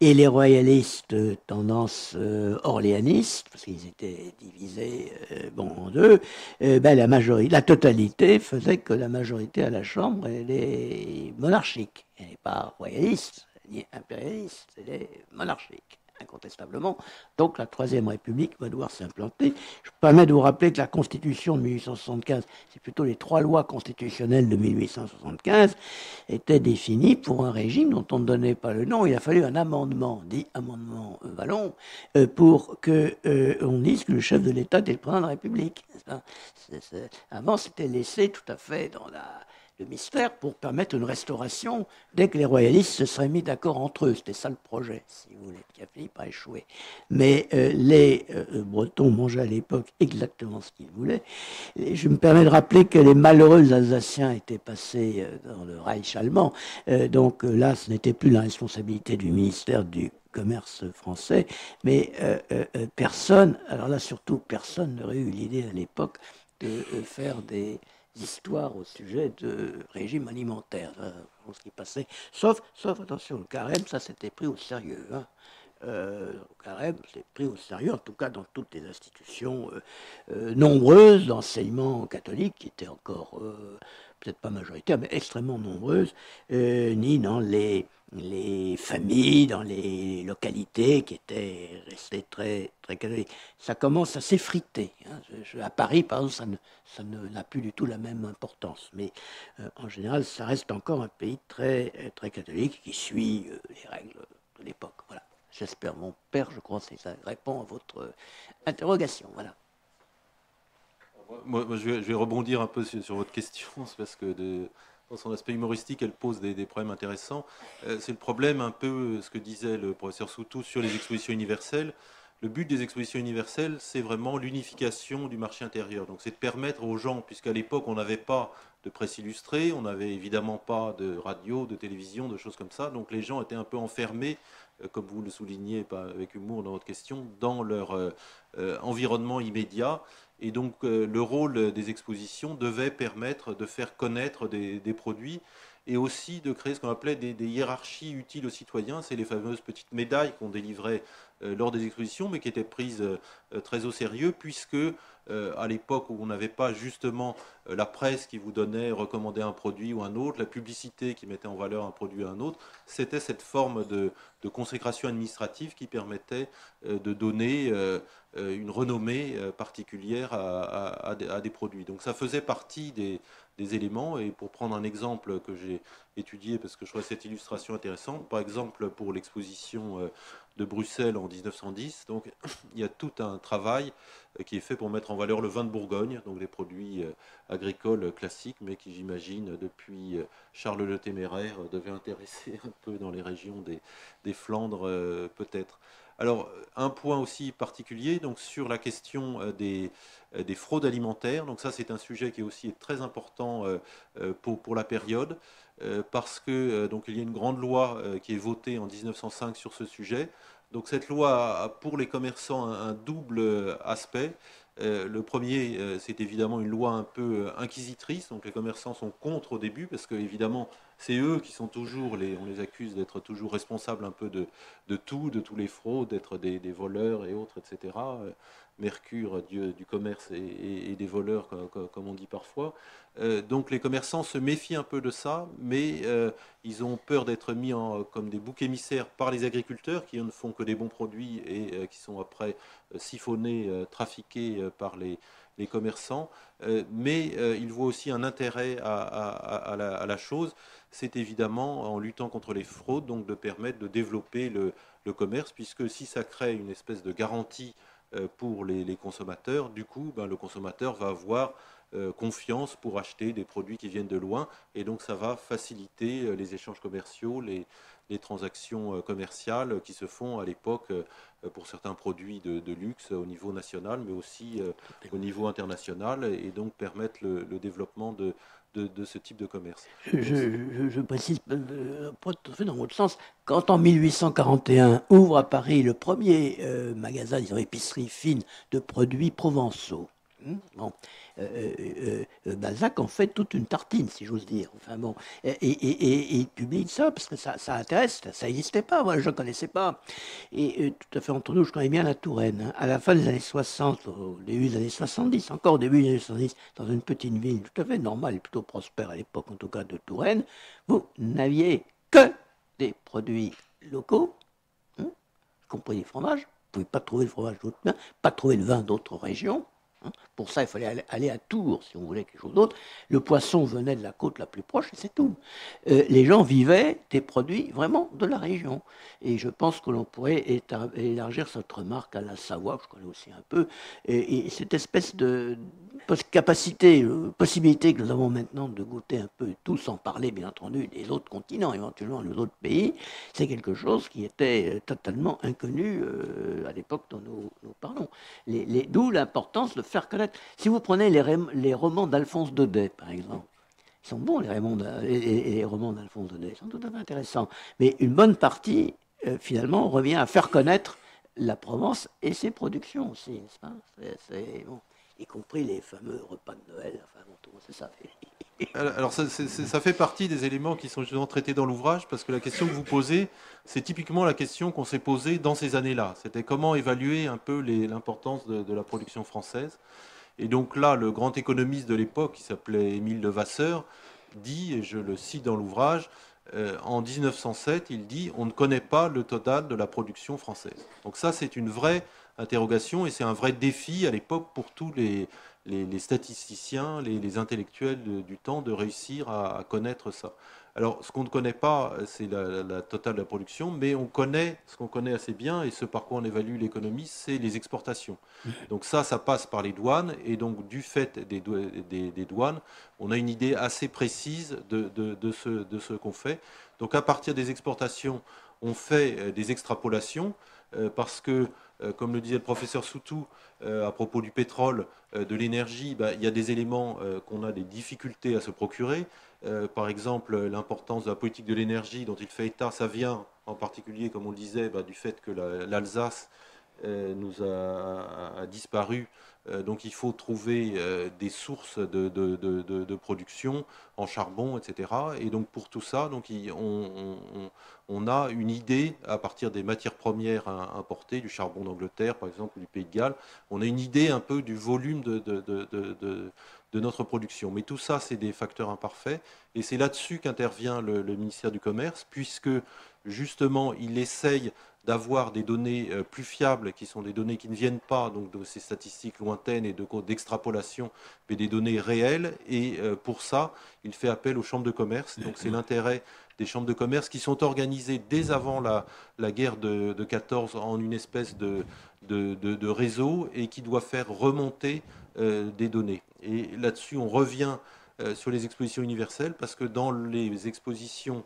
et les royalistes tendance euh, orléaniste, parce qu'ils étaient divisés euh, bon, en deux, ben, la, majorité, la totalité faisait que la majorité à la Chambre, elle est monarchique. Elle n'est pas royaliste, ni impérialiste, elle est monarchique incontestablement. Donc la Troisième République va devoir s'implanter. Je permets de vous rappeler que la Constitution de 1875, c'est plutôt les trois lois constitutionnelles de 1875, étaient définies pour un régime dont on ne donnait pas le nom. Il a fallu un amendement, dit amendement Vallon, euh, pour que euh, on dise que le chef de l'État était le président de la République. Avant, c'était laissé tout à fait dans la mystère pour permettre une restauration dès que les royalistes se seraient mis d'accord entre eux. C'était ça le projet, si vous voulez, qui a fini par échouer. Mais euh, les euh, Bretons mangeaient à l'époque exactement ce qu'ils voulaient. Je me permets de rappeler que les malheureux Alsaciens étaient passés euh, dans le Reich allemand. donc là, ce n'était plus la responsabilité du ministère du commerce français, mais personne, alors là surtout personne n'aurait eu l'idée à l'époque de faire des histoires au sujet de régime alimentaire, hein, ce qui passait. Sauf, sauf, attention, le carême, ça s'était pris au sérieux. Hein. Euh, le carême, c'est pris au sérieux, en tout cas dans toutes les institutions euh, euh, nombreuses d'enseignement catholique, qui étaient encore peut-être pas majoritaires, mais extrêmement nombreuses, ni dans les les familles, dans les localités qui étaient restées très, très catholiques. Ça commence à s'effriter. Hein. À Paris, par exemple, ça, ne, n'a plus du tout la même importance. Mais euh, en général, ça reste encore un pays très, très catholique qui suit euh, les règles de l'époque. Voilà. J'espère, mon père, je crois que ça répond à votre euh, interrogation. Voilà. Moi, je, vais, rebondir un peu sur, votre question, parce que dans son aspect humoristique, elle pose des, problèmes intéressants. Euh, c'est le problème un peu euh, ce que disait le professeur Soutou sur les expositions universelles. Le but des expositions universelles, c'est vraiment l'unification du marché intérieur. Donc c'est de permettre aux gens, puisqu'à l'époque on n'avait pas de presse illustrée, on n'avait évidemment pas de radio, de télévision, de choses comme ça. Donc les gens étaient un peu enfermés, euh, comme vous le soulignez avec humour dans votre question, dans leur environnement immédiat. Et donc euh, le rôle des expositions devait permettre de faire connaître des, produits et aussi de créer ce qu'on appelait des, hiérarchies utiles aux citoyens. C'est les fameuses petites médailles qu'on délivrait euh, lors des expositions, mais qui étaient prises euh, très au sérieux, puisque à l'époque où on n'avait pas justement la presse qui vous donnait, recommandait un produit ou un autre, la publicité qui mettait en valeur un produit ou un autre, c'était cette forme de, consécration administrative qui permettait de donner une renommée euh, particulière à, des produits. Donc ça faisait partie des, éléments. Et pour prendre un exemple que j'ai étudié, parce que je trouvais cette illustration intéressante, par exemple pour l'exposition euh, de Bruxelles en 1910, donc il y a tout un travail qui est fait pour mettre en valeur le vin de Bourgogne, donc des produits agricoles classiques, mais qui j'imagine depuis Charles le Téméraire devait intéresser un peu dans les régions des Flandres peut-être. Alors, un point aussi particulier donc, sur la question euh, euh, des, fraudes alimentaires. Donc ça, c'est un sujet qui est aussi très important euh, pour, la période, parce que il y a une grande loi qui est votée en 1905 sur ce sujet. Donc cette loi a pour les commerçants un, double aspect. le premier, c'est évidemment une loi un peu inquisitrice, donc les commerçants sont contre au début, parce que évidemment, c'est eux qui sont toujours, les, on les accuse d'être toujours responsables un peu de, tout, de tous les fraudes, d'être des, voleurs et autres, etc. Euh, Mercure, dieu du commerce et, des voleurs, comme, on dit parfois. Euh, donc les commerçants se méfient un peu de ça, mais euh, ils ont peur d'être mis en, comme des boucs émissaires par les agriculteurs qui ne font que des bons produits et qui sont après siphonnés, trafiqués par les, les commerçants, mais ils voient aussi un intérêt à, la, chose c'est évidemment en luttant contre les fraudes, donc de permettre de développer le, commerce, puisque si ça crée une espèce de garantie euh, pour les, consommateurs, du coup, ben, le consommateur va avoir euh, confiance pour acheter des produits qui viennent de loin, et donc ça va faciliter euh, les échanges commerciaux, les, transactions commerciales qui se font à l'époque pour certains produits de, luxe au niveau national, mais aussi au niveau international, et donc permettre le développement de, de, ce type de commerce. Je, précise, euh, pas tout fait dans votre sens, quand en 1841 ouvre à Paris le premier euh, magasin, disons épicerie fine de produits provençaux? Bon. Euh, euh, euh, Balzac en fait toute une tartine, si j'ose dire. Enfin bon, et, il publie ça parce que ça, intéresse, ça n'existait pas, moi je ne connaissais pas. Et tout à fait entre nous, je connais bien la Touraine. Hein. À la fin des années 60, au début des années 70, encore au début des années 70, dans une petite ville tout à fait normale et plutôt prospère à l'époque, en tout cas de Touraine, vous n'aviez que des produits locaux, hein, y compris des fromages. Vous ne pouvez pas trouver le fromage d'autres pas trouver le vin d'autres régions. Hein. Pour ça, il fallait aller à Tours si on voulait quelque chose d'autre. Le poisson venait de la côte la plus proche et c'est tout. Euh, les gens vivaient des produits vraiment de la région. Et je pense que l'on pourrait élargir cette remarque à la Savoie, que je connais aussi un peu. Et, cette espèce de capacité, euh, possibilité que nous avons maintenant de goûter un peu tout, sans parler bien entendu des autres continents, éventuellement des autres pays, c'est quelque chose qui était euh, totalement inconnu euh, à l'époque dont nous, parlons. D'où l'importance de faire connaître. Si vous prenez les, romans d'Alphonse Daudet, par exemple, ils sont bons, les, les romans d'Alphonse Daudet, ils sont tout à fait intéressants. Mais une bonne partie, finalement, revient à faire connaître la Provence et ses productions aussi, n'est-ce bon y compris les fameux repas de Noël. Enfin, c'est ça. Alors, ça, ça, fait partie des éléments qui sont justement traités dans l'ouvrage, parce que la question que vous posez, c'est typiquement la question qu'on s'est posée dans ces années-là. C'était comment évaluer un peu l'importance de, la production française. Et donc là, le grand économiste de l'époque, qui s'appelait Émile Levasseur, dit, et je le cite dans l'ouvrage, euh, en 1907, il dit on ne connaît pas le total de la production française. Donc ça, c'est une vraie interrogation et c'est un vrai défi à l'époque pour tous les, les, statisticiens, les, intellectuels du temps de réussir à, connaître ça. Alors, ce qu'on ne connaît pas, c'est la, totale de la production, mais on connaît, ce qu'on connaît assez bien, et ce par quoi on évalue l'économie, c'est les exportations. Donc ça, ça passe par les douanes, et donc du fait des, douanes, on a une idée assez précise de, de, ce, de ce qu'on fait. Donc à partir des exportations, on fait euh, des extrapolations, euh, parce que comme le disait le professeur Soutou euh, à propos du pétrole, euh, de l'énergie, bah, il y a des éléments qu'on a des difficultés à se procurer. par exemple, l'importance de la politique de l'énergie dont il fait état, ça vient en particulier, comme on le disait, bah, du fait que l'Alsace nous a disparu euh, donc il faut trouver euh, des sources de, production en charbon, etc. Et donc pour tout ça, donc, on, a une idée à partir des matières premières importées, du charbon d'Angleterre par exemple, du Pays de Galles, on a une idée un peu du volume de, notre production. Mais tout ça, c'est des facteurs imparfaits. Et c'est là-dessus qu'intervient le, ministère du Commerce, puisque justement, il essaye d'avoir des données euh, plus fiables, qui sont des données qui ne viennent pas donc, de ces statistiques lointaines et d'extrapolation, mais des données réelles. Et euh, pour ça, il fait appel aux chambres de commerce. Donc c'est l'intérêt des chambres de commerce qui sont organisées dès avant la, la guerre de, de, 14 en une espèce de, de, de, réseau et qui doit faire remonter euh, des données. Et là-dessus, on revient sur les expositions universelles parce que dans les expositions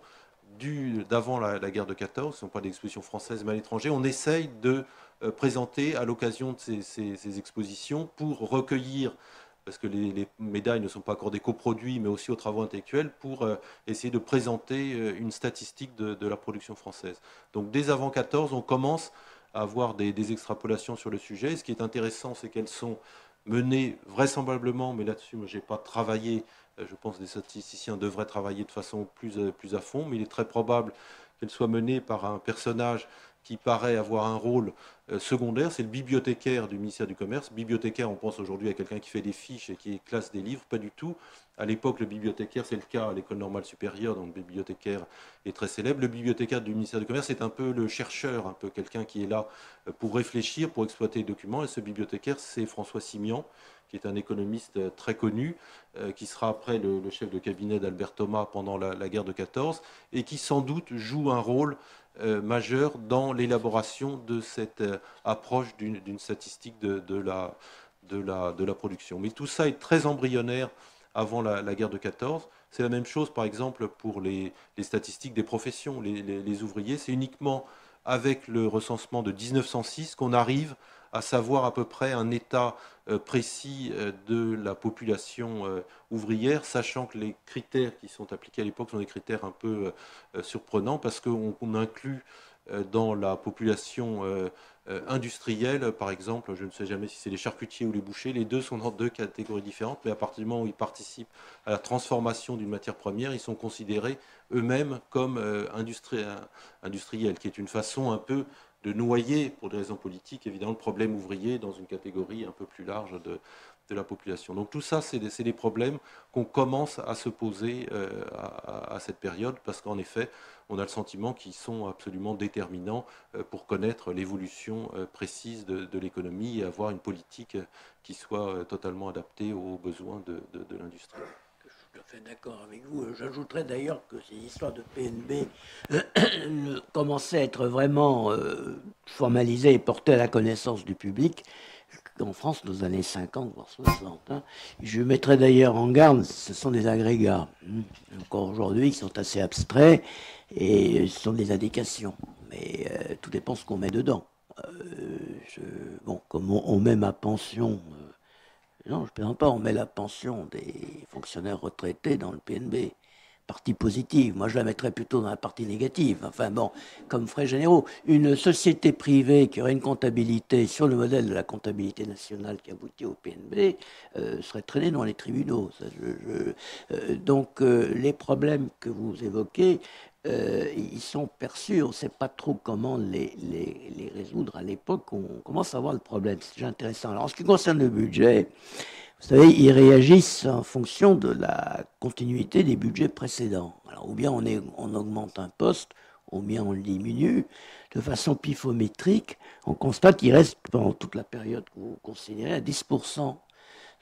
d'avant la, guerre de 14, ce ne sont pas d'expositions françaises mais à l'étranger, on essaye de euh, présenter à l'occasion de ces, expositions pour recueillir, parce que les, médailles ne sont pas encore des coproduits, mais aussi aux travaux intellectuels, pour euh, essayer de présenter euh, une statistique de, la production française. Donc dès avant 14, on commence à avoir des, des extrapolations sur le sujet. Et ce qui est intéressant, c'est qu'elles sont menées vraisemblablement, mais là-dessus, je n'ai pas travaillé. Euh, je pense que les statisticiens devraient travailler de façon plus, euh, plus à fond, mais il est très probable qu'elle soit menée par un personnage qui paraît avoir un rôle euh, secondaire, c'est le bibliothécaire du ministère du Commerce. Bibliothécaire, on pense aujourd'hui à quelqu'un qui fait des fiches et qui classe des livres, pas du tout. À l'époque, le bibliothécaire, c'est le cas à l'école normale supérieure, donc le bibliothécaire est très célèbre. Le bibliothécaire du ministère du Commerce, c'est un peu le chercheur, un peu quelqu'un qui est là pour réfléchir, pour exploiter les documents. Et ce bibliothécaire, c'est François Simian, qui est un économiste euh, très connu, euh, qui sera après le, chef de cabinet d'Albert Thomas pendant la, guerre de 14, et qui sans doute joue un rôle euh, majeur dans l'élaboration de cette approche d'une statistique de, la, de, la, de, la, production. Mais tout ça est très embryonnaire avant la, guerre de 14. C'est la même chose, par exemple, pour les, statistiques des professions. Les, les ouvriers, c'est uniquement avec le recensement de 1906 qu'on arrive à savoir à peu près un état euh, précis euh, de la population euh, ouvrière, sachant que les critères qui sont appliqués à l'époque sont des critères un peu surprenants parce qu'on inclut dans la population industrielle, par exemple, je ne sais jamais si c'est les charcutiers ou les bouchers, les deux sont dans deux catégories différentes, mais à partir du moment où ils participent à la transformation d'une matière première, ils sont considérés eux-mêmes comme industriels, qui est une façon un peu de noyer, pour des raisons politiques, évidemment, le problème ouvrier dans une catégorie un peu plus large de, la population. Donc tout ça, c'est des, des, problèmes qu'on commence à se poser euh, à, cette période, parce qu'en effet, on a le sentiment qu'ils sont absolument déterminants euh, pour connaître l'évolution euh, précise de, l'économie et avoir une politique qui soit totalement adaptée aux besoins de, de l'industrie tout à fait d'accord avec vous. J'ajouterais d'ailleurs que ces histoires de PNB euh, commençaient à être vraiment euh, formalisées et portées à la connaissance du public qu'en France, dans les années 50, voire 60. Hein. Je mettrais d'ailleurs en garde, ce sont des agrégats. Hein. Encore aujourd'hui, qui sont assez abstraits et ce sont des indications. Mais euh, tout dépend ce qu'on met dedans. Euh, bon, comme on, met ma pension, non, je ne plaisante pas, on met la pension des fonctionnaires retraités dans le PNB partie positive. Moi, je la mettrais plutôt dans la partie négative. Enfin bon, comme frais généraux, une société privée qui aurait une comptabilité sur le modèle de la comptabilité nationale qui aboutit au PNB euh, serait traînée dans les tribunaux. Euh, donc, euh, les problèmes que vous évoquez, ils sont perçus, on ne sait pas trop comment les, résoudre à l'époque. On commence à voir le problème. C'est déjà intéressant. Alors, en ce qui concerne le budget, vous savez, ils réagissent en fonction de la continuité des budgets précédents. Alors, ou bien on, on augmente un poste, ou bien on le diminue. De façon pifométrique, on constate qu'il reste pendant toute la période que vous considérez à 10%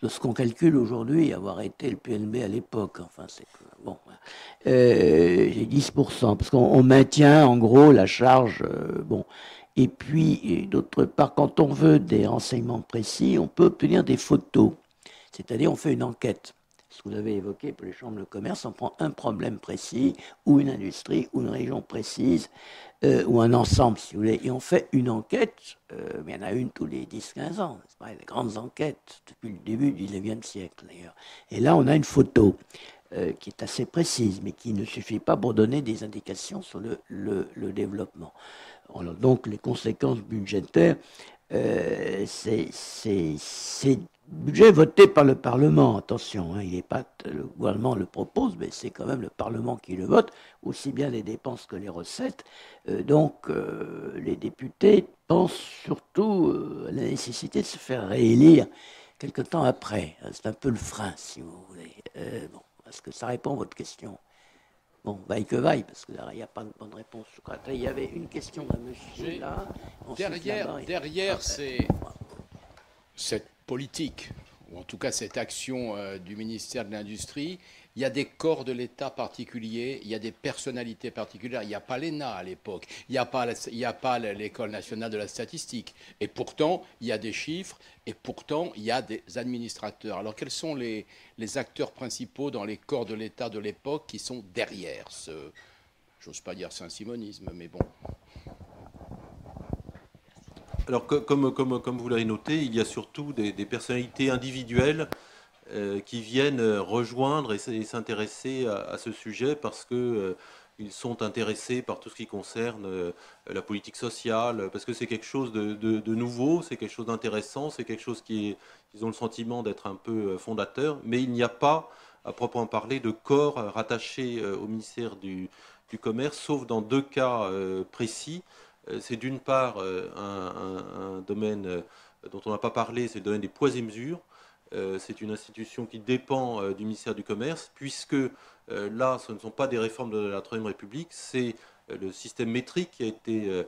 de ce qu'on calcule aujourd'hui avoir été le PNB à l'époque. Enfin, c'est bon. Euh, j'ai 10% parce qu'on maintient en gros la charge. Euh, bon. Et puis, d'autre part, quand on veut des renseignements précis, on peut obtenir des photos. C'est-à-dire, on fait une enquête. Ce que vous avez évoqué pour les chambres de commerce, on prend un problème précis, ou une industrie, ou une région précise, euh, ou un ensemble, si vous voulez, et on fait une enquête, euh, il y en a une tous les 10-15 ans, pas? Les grandes enquêtes, depuis le début du 19e siècle d'ailleurs. Et là, on a une photo euh, qui est assez précise, mais qui ne suffit pas pour donner des indications sur le, le, développement. donc, les conséquences budgétaires, c'est budget voté par le Parlement, attention, hein, il est pas le gouvernement le propose, mais c'est quand même le Parlement qui le vote, aussi bien les dépenses que les recettes. Euh, donc euh, les députés pensent surtout euh, à la nécessité de se faire réélire quelque temps après. C'est un peu le frein, si vous voulez. bon, est-ce que ça répond à votre question? Bon, vaille que vaille, parce qu'il n'y a pas de bonne réponse. Il y avait une question d'un monsieur là. Derrière, derrière c'est cette politique, ou en tout cas cette action euh, du ministère de l'Industrie, il y a des corps de l'État particuliers, il y a des personnalités particulières. Il n'y a pas l'ENA à l'époque, il n'y a pas l'École nationale de la statistique. Et pourtant, il y a des chiffres, et pourtant, il y a des administrateurs. Alors, quels sont les, acteurs principaux dans les corps de l'État de l'époque qui sont derrière ce, j'ose pas dire saint-simonisme, mais bon. Alors, comme, vous l'avez noté, il y a surtout des, personnalités individuelles qui viennent rejoindre et, s'intéresser à, ce sujet parce que euh, ils sont intéressés par tout ce qui concerne euh, la politique sociale, parce que c'est quelque chose de, nouveau, c'est quelque chose d'intéressant, c'est quelque chose qui ils ont le sentiment d'être un peu fondateur, mais il n'y a pas, à proprement parler, de corps rattaché au ministère du, Commerce, sauf dans deux cas précis. Euh, c'est d'une part euh, un, domaine euh, dont on n'a pas parlé, c'est le domaine des poids et mesures. C'est une institution qui dépend du ministère du Commerce, puisque là, ce ne sont pas des réformes de la Troisième République, c'est le système métrique qui a été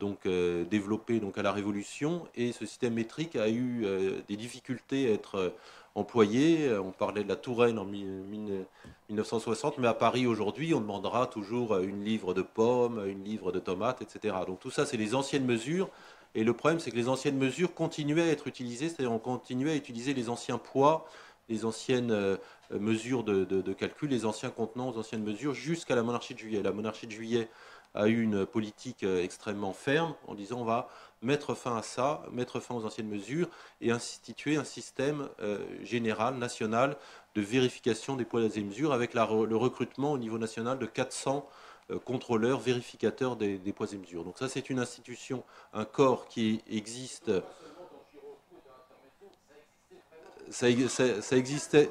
donc développé donc à la Révolution, et ce système métrique a eu des difficultés à être employés. On parlait de la Touraine en 1960, mais à Paris aujourd'hui, on demandera toujours une livre de pommes, une livre de tomates, etc. Donc tout ça, c'est les anciennes mesures. Et le problème, c'est que les anciennes mesures continuaient à être utilisées, c'est-à-dire on continuait à utiliser les anciens poids, les anciennes euh, mesures de, calcul, les anciens contenants aux anciennes mesures, jusqu'à la monarchie de juillet. La monarchie de juillet a eu une politique euh, extrêmement ferme en disant on va mettre fin à ça, mettre fin aux anciennes mesures et instituer un système euh, général, national, de vérification des poids et mesures avec le recrutement au niveau national de 400 euh, contrôleurs, vérificateurs des, poids et mesures. Donc ça, c'est une institution, un corps qui existe. ça existait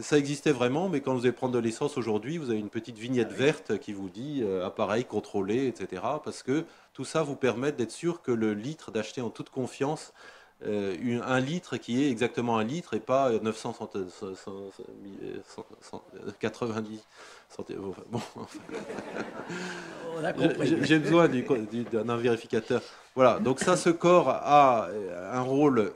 ça existait vraiment, mais quand vous allez prendre de l'essence aujourd'hui, vous avez une petite vignette verte qui vous dit euh, appareil contrôlé, etc. Parce que tout ça vous permet d'être sûr que le litre, d'acheter en toute confiance euh, un litre qui est exactement un litre et pas 990 bon, J'ai besoin d'un vérificateur. Voilà, donc ça, ce corps a un rôle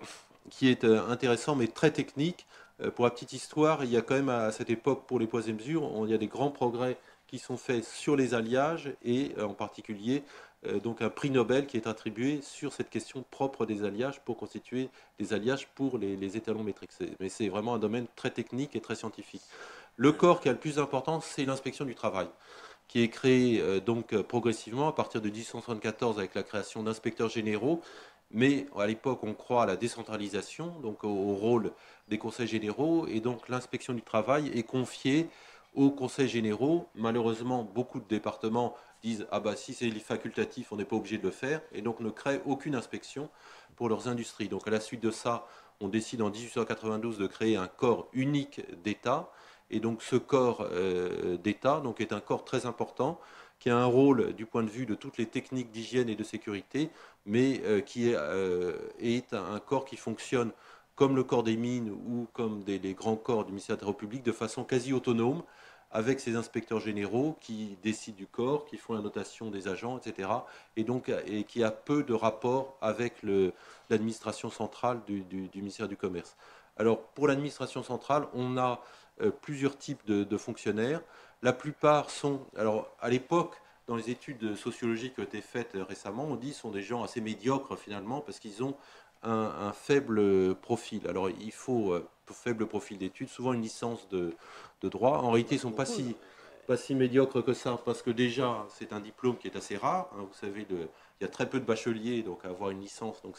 qui est euh, intéressant mais très technique. Euh, pour la petite histoire, il y a quand même à cette époque, pour les poids et mesures, il y a des grands progrès qui sont faits sur les alliages et euh, en particulier donc un prix Nobel qui est attribué sur cette question propre des alliages pour constituer des alliages pour les, étalons métriques. Mais c'est vraiment un domaine très technique et très scientifique. Le corps qui a le plus d'importance, c'est l'inspection du travail, qui est créé donc progressivement à partir de 1874 avec la création d'inspecteurs généraux mais à l'époque, on croit à la décentralisation, donc au, rôle des conseils généraux, et donc l'inspection du travail est confiée aux conseils généraux. Malheureusement, beaucoup de départements disent ah bah si c'est facultatif, on n'est pas obligé de le faire, et donc ne créent aucune inspection pour leurs industries. Donc à la suite de ça, on décide en 1892 de créer un corps unique d'État, et donc ce corps euh, d'État donc est un corps très important qui a un rôle du point de vue de toutes les techniques d'hygiène et de sécurité, mais euh, qui euh, est, un corps qui fonctionne comme le corps des mines ou comme des, les grands corps du ministère de la République de façon quasi autonome, avec ses inspecteurs généraux qui décident du corps, qui font la notation des agents, etc. Et donc, et qui a peu de rapport avec l'administration centrale du, ministère du Commerce. Alors, pour l'administration centrale, on a euh, plusieurs types de fonctionnaires. La plupart sont, alors à l'époque, dans les études sociologiques qui ont été faites récemment, on dit sont des gens assez médiocres finalement parce qu'ils ont un, faible profil. Alors il faut euh, faible profil d'études, souvent une licence de, droit. En réalité, ils ne sont pas si, pas si médiocres que ça parce que déjà, c'est un diplôme qui est assez rare. Hein. vous savez, il y a très peu de bacheliers, donc avoir une licence, donc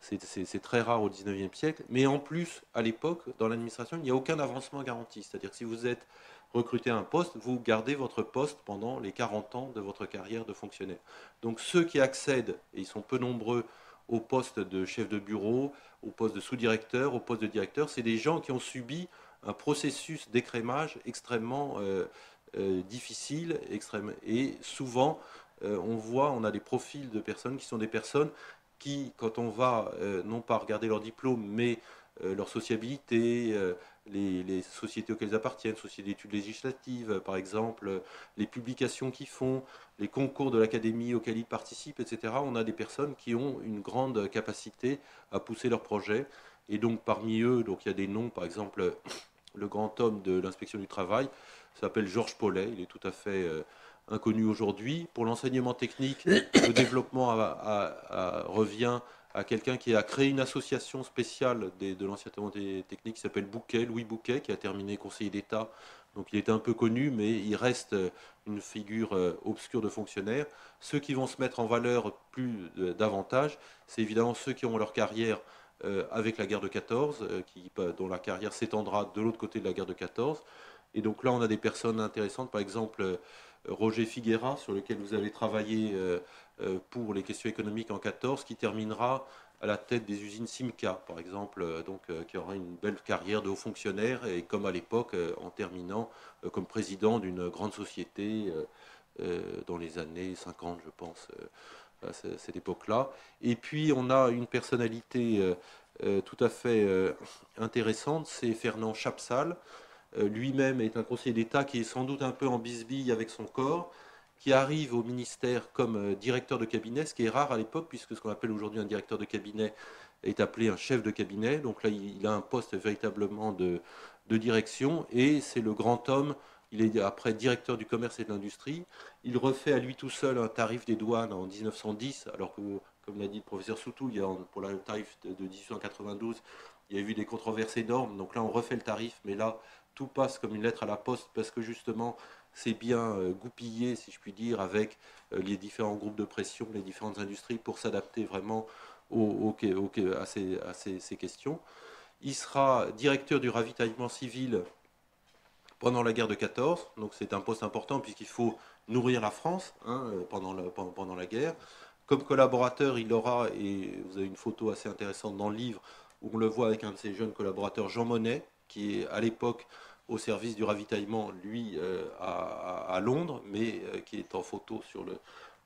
c'est très rare au 19e siècle. Mais en plus, à l'époque, dans l'administration, il n'y a aucun avancement garanti. C'est-à-dire que si vous êtes recruter un poste, vous gardez votre poste pendant les 40 ans de votre carrière de fonctionnaire. Donc ceux qui accèdent, et ils sont peu nombreux, au poste de chef de bureau, au poste de sous-directeur, au poste de directeur, c'est des gens qui ont subi un processus d'écrémage extrêmement euh, euh, difficile, extrême, et souvent euh, on voit, on a des profils de personnes qui sont des personnes qui, quand on va non pas regarder leur diplôme, mais leur sociabilité, les, sociétés auxquelles ils appartiennent, sociétés d'études législatives, par exemple, les publications qu'ils font, les concours de l'académie auxquels ils participent, etc. On a des personnes qui ont une grande capacité à pousser leurs projets. Et donc parmi eux, donc il y a des noms, par exemple, le grand homme de l'inspection du travail s'appelle Georges Paulet, il est tout à fait euh, inconnu aujourd'hui. Pour l'enseignement technique, le développement revient à quelqu'un qui a créé une association spéciale de l'enseignement technique qui s'appelle Bouquet, Louis Bouquet, qui a terminé conseiller d'État. Donc il est un peu connu, mais il reste une figure euh, obscure de fonctionnaire. Ceux qui vont se mettre en valeur plus euh, davantage, c'est évidemment ceux qui ont leur carrière euh, avec la guerre de 14, qui, dont la carrière s'étendra de l'autre côté de la guerre de 14. Et donc là, on a des personnes intéressantes, par exemple Roger Figuera, sur lequel vous avez travaillé euh, pour les questions économiques en 14, qui terminera à la tête des usines Simca, par exemple, euh, donc, euh, qui aura une belle carrière de haut fonctionnaire, et comme à l'époque, en terminant comme président d'une grande société dans les années 50, je pense, à cette époque-là. Et puis, on a une personnalité tout à fait intéressante, c'est Fernand Chapsal. Lui-même est un conseiller d'État qui est sans doute un peu en bisbille avec son corps, qui arrive au ministère comme euh, directeur de cabinet, ce qui est rare à l'époque, puisque ce qu'on appelle aujourd'hui un directeur de cabinet est appelé un chef de cabinet. Donc là, il a un poste véritablement de, direction, et c'est le grand homme. Il est après directeur du commerce et de l'industrie. Il refait à lui tout seul un tarif des douanes en 1910, alors que, comme l'a dit le professeur Soutou, pour le tarif de, de 1892, il y a eu des controverses énormes. Donc là, on refait le tarif, mais là, tout passe comme une lettre à la poste, parce que justement, c'est bien euh, goupillé, si je puis dire, avec euh, les différents groupes de pression, les différentes industries pour s'adapter vraiment à, ces, questions. Il sera directeur du ravitaillement civil pendant la guerre de 14, donc c'est un poste important puisqu'il faut nourrir la France hein, euh, pendant, pendant la guerre. Comme collaborateur, il aura, et vous avez une photo assez intéressante dans le livre, où on le voit avec un de ses jeunes collaborateurs, Jean Monnet, qui est à l'époque au service du ravitaillement, lui, euh, à, Londres, mais euh, qui est en photo sur le,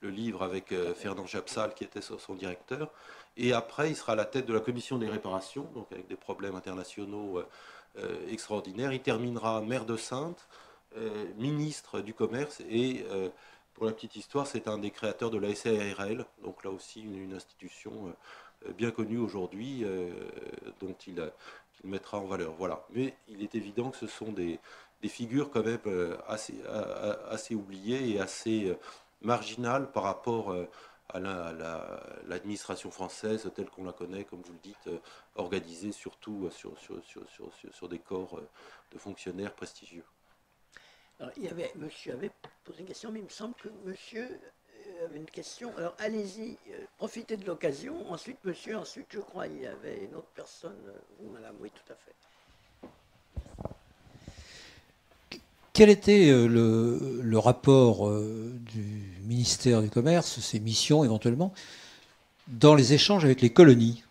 livre avec euh, Fernand Japsal, qui était son directeur. Et après, il sera à la tête de la commission des réparations, donc avec des problèmes internationaux extraordinaires. Il terminera maire de Sainte, ministre du commerce et pour la petite histoire, c'est un des créateurs de la SARL, donc là aussi une, institution bien connue aujourd'hui, dont il, a, qu'il mettra en valeur. Voilà. Mais il est évident que ce sont des, figures quand même euh, assez, euh, assez oubliées et assez, marginal par rapport à l'administration française telle qu'on la connaît, comme vous le dites, organisée surtout sur, des corps de fonctionnaires prestigieux. Il y avait, monsieur avait posé une question, mais il me semble que monsieur avait une question. Alors allez-y, profitez de l'occasion. Ensuite, monsieur, ensuite, je crois, il y avait une autre personne. Vous, madame, oui, tout à fait. Quel était euh, le, rapport euh, du ministère du Commerce, ses missions éventuellement, dans les échanges avec les colonies?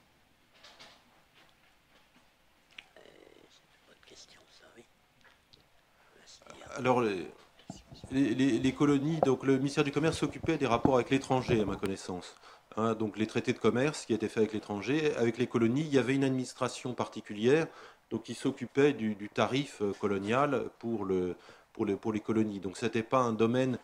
Alors, les, colonies, donc le ministère du Commerce s'occupait des rapports avec l'étranger, à ma connaissance. Hein, donc les traités de commerce qui étaient faits avec l'étranger. Avec les colonies, il y avait une administration particulière donc qui s'occupait du, tarif euh, colonial pour, le, pour, pour les colonies. Donc ce n'était pas un domaine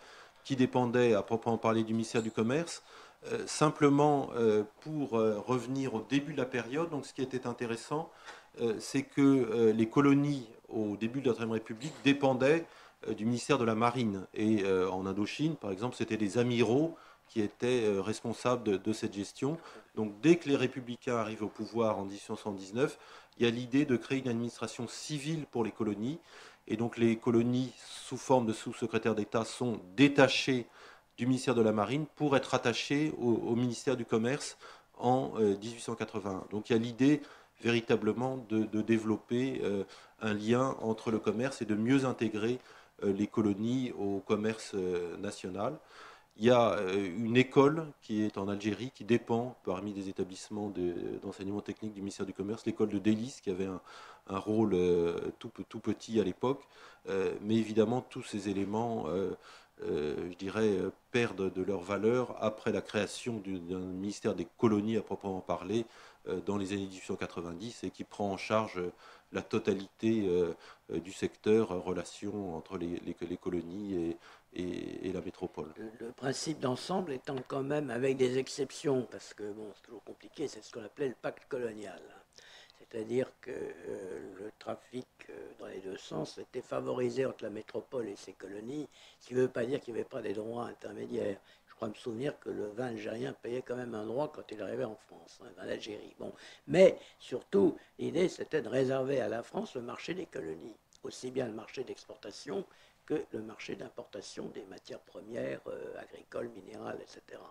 qui dépendait à proprement parler du ministère du Commerce. Euh, simplement, euh, pour revenir au début de la période, donc ce qui était intéressant, c'est que les colonies au début de la République dépendaient du ministère de la Marine. Et en Indochine, par exemple, c'était des amiraux qui étaient responsables de, cette gestion. Donc dès que les républicains arrivent au pouvoir en 1819, il y a l'idée de créer une administration civile pour les colonies. Et donc les colonies, sous forme de sous-secrétaire d'État, sont détachées du ministère de la Marine pour être attachées au, ministère du Commerce en 1881. Euh, donc il y a l'idée véritablement de, développer euh, un lien entre le commerce et de mieux intégrer euh, les colonies au commerce national. Il y a euh, une école qui est en Algérie, qui dépend parmi des établissements d'enseignement technique du ministère du Commerce, l'école de Délice, qui avait un, rôle euh, tout, petit à l'époque. Euh, mais évidemment, tous ces éléments, je dirais, perdent de leur valeur après la création d'un ministère des colonies à proprement parler dans les années 1890 et qui prend en charge la totalité du secteur relation entre les, colonies et, la métropole. Le, principe d'ensemble étant quand même avec des exceptions, parce que bon, c'est toujours compliqué, c'est ce qu'on appelait le pacte colonial. C'est-à-dire que euh, le trafic euh, dans les deux sens était favorisé entre la métropole et ses colonies, ce qui ne veut pas dire qu'il n'y avait pas des droits intermédiaires. Crois me souvenir que le vin algérien payait quand même un droit quand il arrivait en France, hein, en Algérie. Bon. Mais surtout, l'idée c'était de réserver à la France le marché des colonies, aussi bien le marché d'exportation que le marché d'importation des matières premières euh, agricoles, minérales, etc.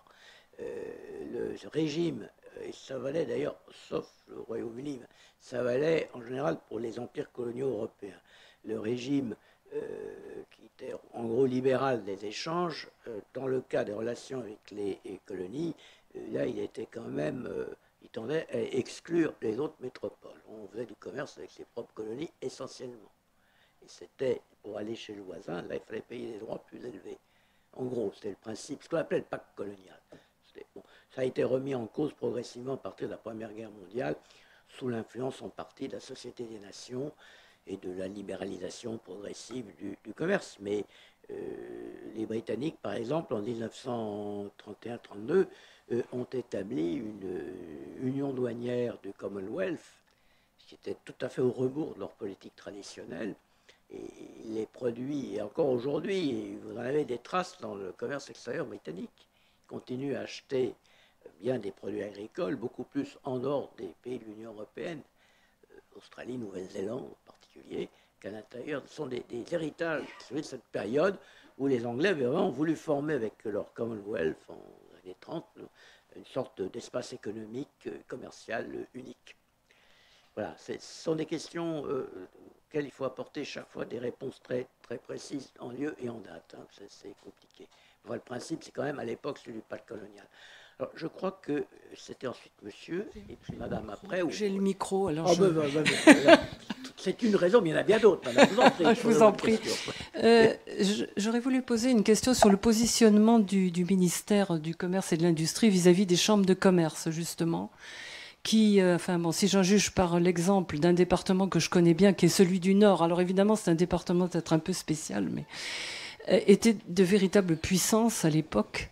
Euh, le régime, euh, et ça valait d'ailleurs, sauf le Royaume-Uni, ça valait en général pour les empires coloniaux européens. Le régime qui était en gros libéral des échanges, dans le cas des relations avec les, colonies, là il était quand même, il tendait à exclure les autres métropoles. On faisait du commerce avec ses propres colonies essentiellement. Et c'était pour aller chez le voisin, là, il fallait payer des droits plus élevés. En gros, c'était le principe, ce qu'on appelait le pacte colonial. ça a été remis en cause progressivement à partir de la Première Guerre mondiale, sous l'influence en partie de la Société des Nations et de la libéralisation progressive du, commerce. Mais euh, les Britanniques, par exemple, en 1931-32, euh, ont établi une euh, union douanière du Commonwealth, qui était tout à fait au rebours de leur politique traditionnelle, et les produits, et encore aujourd'hui, vous en avez des traces dans le commerce extérieur britannique. Ils continuent à acheter bien des produits agricoles, beaucoup plus en dehors des pays de l'Union européenne, Australie, Nouvelle-Zélande particulier, qu'à l'intérieur. Sont des, héritages de cette période où les Anglais vraiment voulu former avec leur Commonwealth en années 30 une sorte d'espace économique, euh, commercial unique. Voilà, ce sont des questions euh, auxquelles il faut apporter chaque fois des réponses très, très précises en lieu et en date. Hein. C'est compliqué. le principe, c'est quand même à l'époque celui du pacte colonial. Alors, je crois que c'était ensuite monsieur, et puis madame après. J'ai le micro, alors oh, ben, ben, ben, C'est une raison, mais il y en a bien d'autres. je vous en prie. Euh, j'aurais voulu poser une question sur le positionnement du, du ministère du Commerce et de l'Industrie vis-à-vis des chambres de commerce, justement qui, euh, enfin bon, si j'en juge par l'exemple d'un département que je connais bien, qui est celui du Nord, alors évidemment c'est un département peut-être un peu spécial, mais euh, était de véritable puissance à l'époque.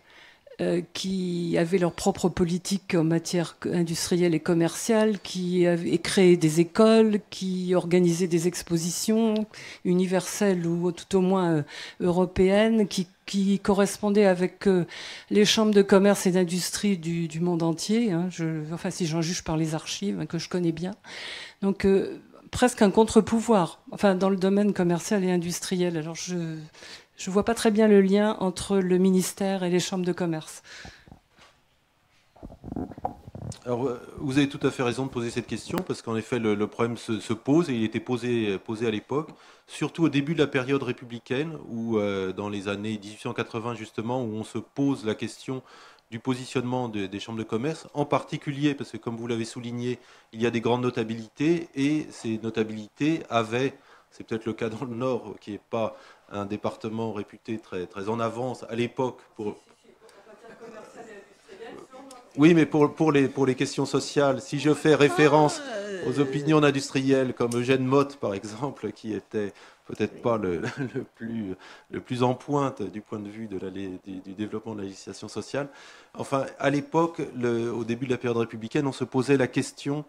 Euh, qui avaient leur propre politique en matière industrielle et commerciale, qui avaient créé des écoles, qui organisaient des expositions universelles ou tout au moins euh, européennes, qui, correspondaient avec euh, les chambres de commerce et d'industrie du, monde entier. Hein. je, enfin, si j'en juge par les archives hein, que je connais bien. Donc, presque un contre-pouvoir, enfin, dans le domaine commercial et industriel. Alors, je je ne vois pas très bien le lien entre le ministère et les chambres de commerce. Alors, euh, vous avez tout à fait raison de poser cette question, parce qu'en effet, le, problème se, pose, et il était posé, à l'époque, surtout au début de la période républicaine, où euh, dans les années 1880, justement, où on se pose la question du positionnement des chambres de commerce, en particulier, parce que comme vous l'avez souligné, il y a des grandes notabilités, et ces notabilités avaient, c'est peut-être le cas dans le Nord, qui n'est pas un département réputé très, très en avance à l'époque pour... Oui, mais pour, pour, les, pour les questions sociales, si je fais référence ah, aux opinions d'industriels comme Eugène Motte, par exemple, qui était peut-être pas le, le, plus, le plus en pointe du point de vue de la, du, développement de la législation sociale. Enfin, à l'époque, au début de la période républicaine, on se posait la question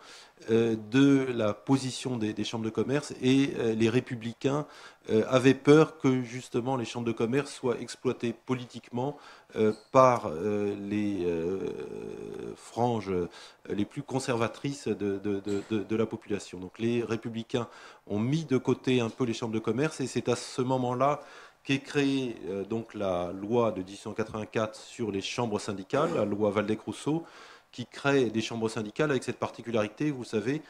euh, de la position des, chambres de commerce et euh, les républicains euh, avaient peur que justement les chambres de commerce soient exploitées politiquement par les franges les plus conservatrices de, de, la population. Donc les républicains ont mis de côté un peu les chambres de commerce et c'est à ce moment-là qu'est créée donc la loi de 1884 sur les chambres syndicales, la loi Valdec-Rousseau, qui crée des chambres syndicales avec cette particularité, vous savez,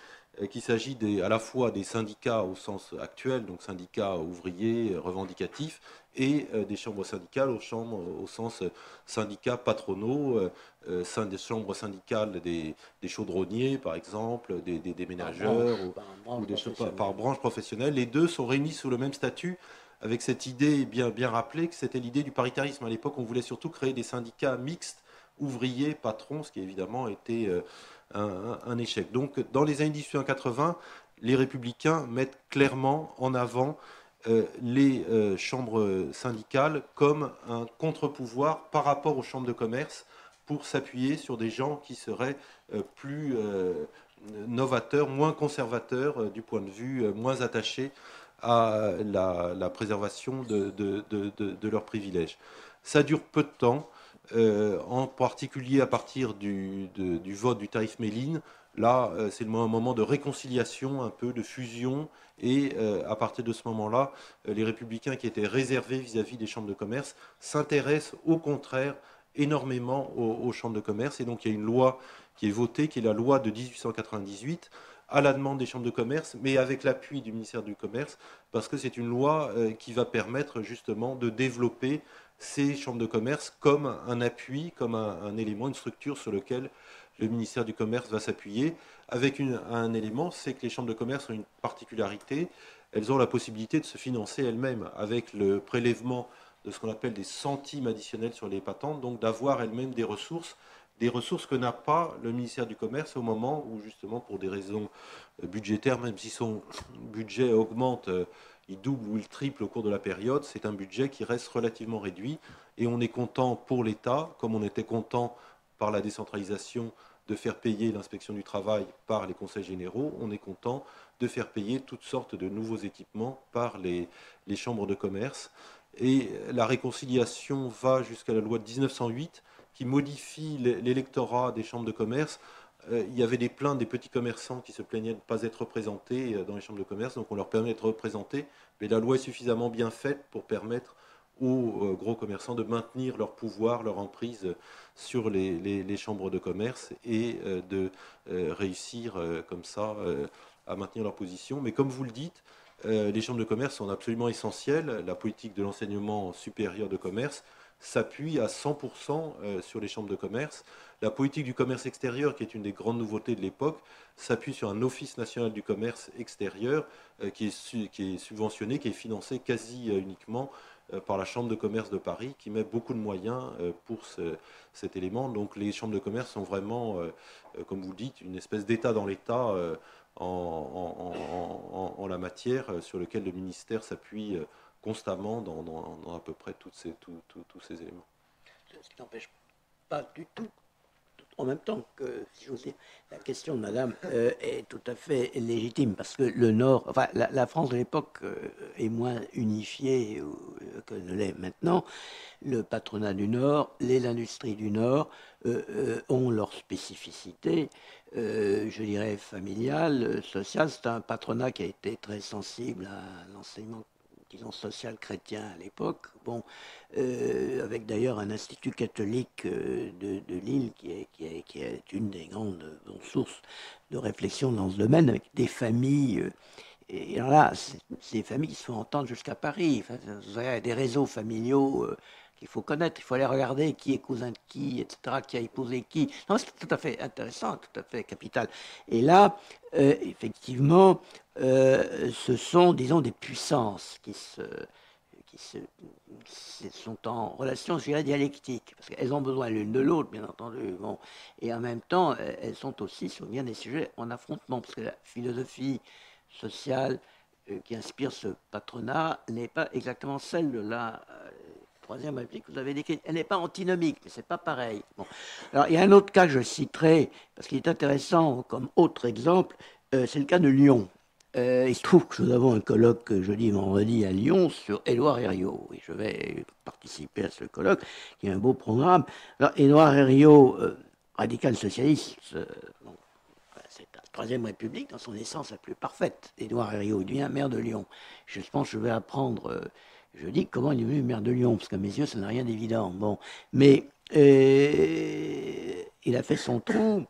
euh, qu'il s'agit à la fois des syndicats au sens actuel, donc syndicats ouvriers revendicatifs, et euh, des chambres syndicales au, au sens euh, syndicats patronaux, des chambres syndicales des, chaudronniers, par exemple, des, des, ménageurs, ou, des par branche professionnelle. Les deux sont réunis sous le même statut avec cette idée bien, rappelée que c'était l'idée du paritarisme. À l'époque, on voulait surtout créer des syndicats mixtes ouvriers, patrons, ce qui évidemment était euh, un, échec. Donc dans les années 1880, les républicains mettent clairement en avant euh, les euh, chambres syndicales comme un contre-pouvoir par rapport aux chambres de commerce pour s'appuyer sur des gens qui seraient plus novateurs, moins conservateurs du point de vue, moins attachés à la, préservation de, de, leurs privilèges. Ça dure peu de temps. Euh, en particulier à partir du, vote du tarif Méline. Là, euh, c'est le moment de réconciliation, un peu de fusion, et euh, à partir de ce moment-là, les républicains qui étaient réservés vis-à-vis des chambres de commerce s'intéressent au contraire énormément aux, chambres de commerce. Et donc il y a une loi qui est votée, qui est la loi de 1898, à la demande des chambres de commerce, mais avec l'appui du ministère du Commerce, parce que c'est une loi qui va permettre justement de développer ces chambres de commerce comme un appui, comme un, élément, une structure sur lequel le ministère du Commerce va s'appuyer, avec un élément, c'est que les chambres de commerce ont une particularité, elles ont la possibilité de se financer elles-mêmes avec le prélèvement de ce qu'on appelle des centimes additionnels sur les patentes, donc d'avoir elles-mêmes des ressources, des ressources que n'a pas le ministère du Commerce au moment où, justement, pour des raisons budgétaires, même si son budget augmente euh, il double ou il triple au cours de la période. C'est un budget qui reste relativement réduit et on est content pour l'État, comme on était content par la décentralisation de faire payer l'inspection du travail par les conseils généraux, on est content de faire payer toutes sortes de nouveaux équipements par les chambres de commerce. Et la réconciliation va jusqu'à la loi de 1908 qui modifie l'électorat des chambres de commerce euh, il y avait des plaintes des petits commerçants qui se plaignaient de ne pas être représentés euh, dans les chambres de commerce, donc on leur permet d'être représentés, mais la loi est suffisamment bien faite pour permettre aux euh, gros commerçants de maintenir leur pouvoir, leur emprise sur les, chambres de commerce et de réussir comme ça à maintenir leur position. Mais comme vous le dites, les chambres de commerce sont absolument essentielles. La politique de l'enseignement supérieur de commerce s'appuie à 100% sur les chambres de commerce. La politique du commerce extérieur, qui est une des grandes nouveautés de l'époque, s'appuie sur un office national du commerce extérieur euh, qui, est subventionné, qui est financé quasi euh, uniquement euh, par la Chambre de commerce de Paris, qui met beaucoup de moyens pour cet élément. Donc les chambres de commerce sont vraiment, comme vous dites, une espèce d'État dans l'État en, la matière, sur lequel le ministère s'appuie constamment dans, à peu près tous ces éléments. pas du tout en même temps que, si j'ose la question de madame euh, est tout à fait légitime, parce que le Nord, enfin, la, France de l'époque euh, est moins unifiée euh, que ne l'est maintenant. Le patronat du Nord, les industries du Nord ont leurs spécificités, je dirais, familiales, sociales. C'est un patronat qui a été très sensible à l'enseignement disons, social chrétien à l'époque, bon, euh, avec d'ailleurs un institut catholique euh, de, Lille qui est, une des grandes sources de réflexion dans ce domaine, avec des familles. Euh, et alors là, des familles qui se font entendre jusqu'à Paris. Enfin, des réseaux familiaux qu'il faut connaître. Il faut aller regarder qui est cousin de qui, etc., qui a épousé qui. Non, c'est tout à fait intéressant, tout à fait capital. Et là, effectivement, euh, ce sont, disons, des puissances qui, se, qui se, sont en relation, je dirais, dialectique, parce qu'elles ont besoin l'une de l'autre, bien entendu. Bon. Et en même temps, elles sont aussi sur bien des sujets en affrontement, parce que la philosophie sociale euh, qui inspire ce patronat n'est pas exactement celle de la euh, Troisième République que vous avez décrite. Elle n'est pas antinomique, mais c'est pas pareil. Bon. Alors, il y a un autre cas que je citerai, parce qu'il est intéressant comme autre exemple, c'est le cas de Lyon. Euh, il se trouve que nous avons un colloque jeudi vendredi à Lyon sur Édouard Herriot. Et je vais participer à ce colloque, qui est un beau programme. Alors, Édouard Herriot, euh, radical socialiste, euh, c'est la Troisième République dans son essence la plus parfaite. Édouard Herriot devient maire de Lyon. Je pense que je vais apprendre jeudi comment il est devenu maire de Lyon, parce qu'à mes yeux, ça n'a rien d'évident. Bon, mais il a fait son trou.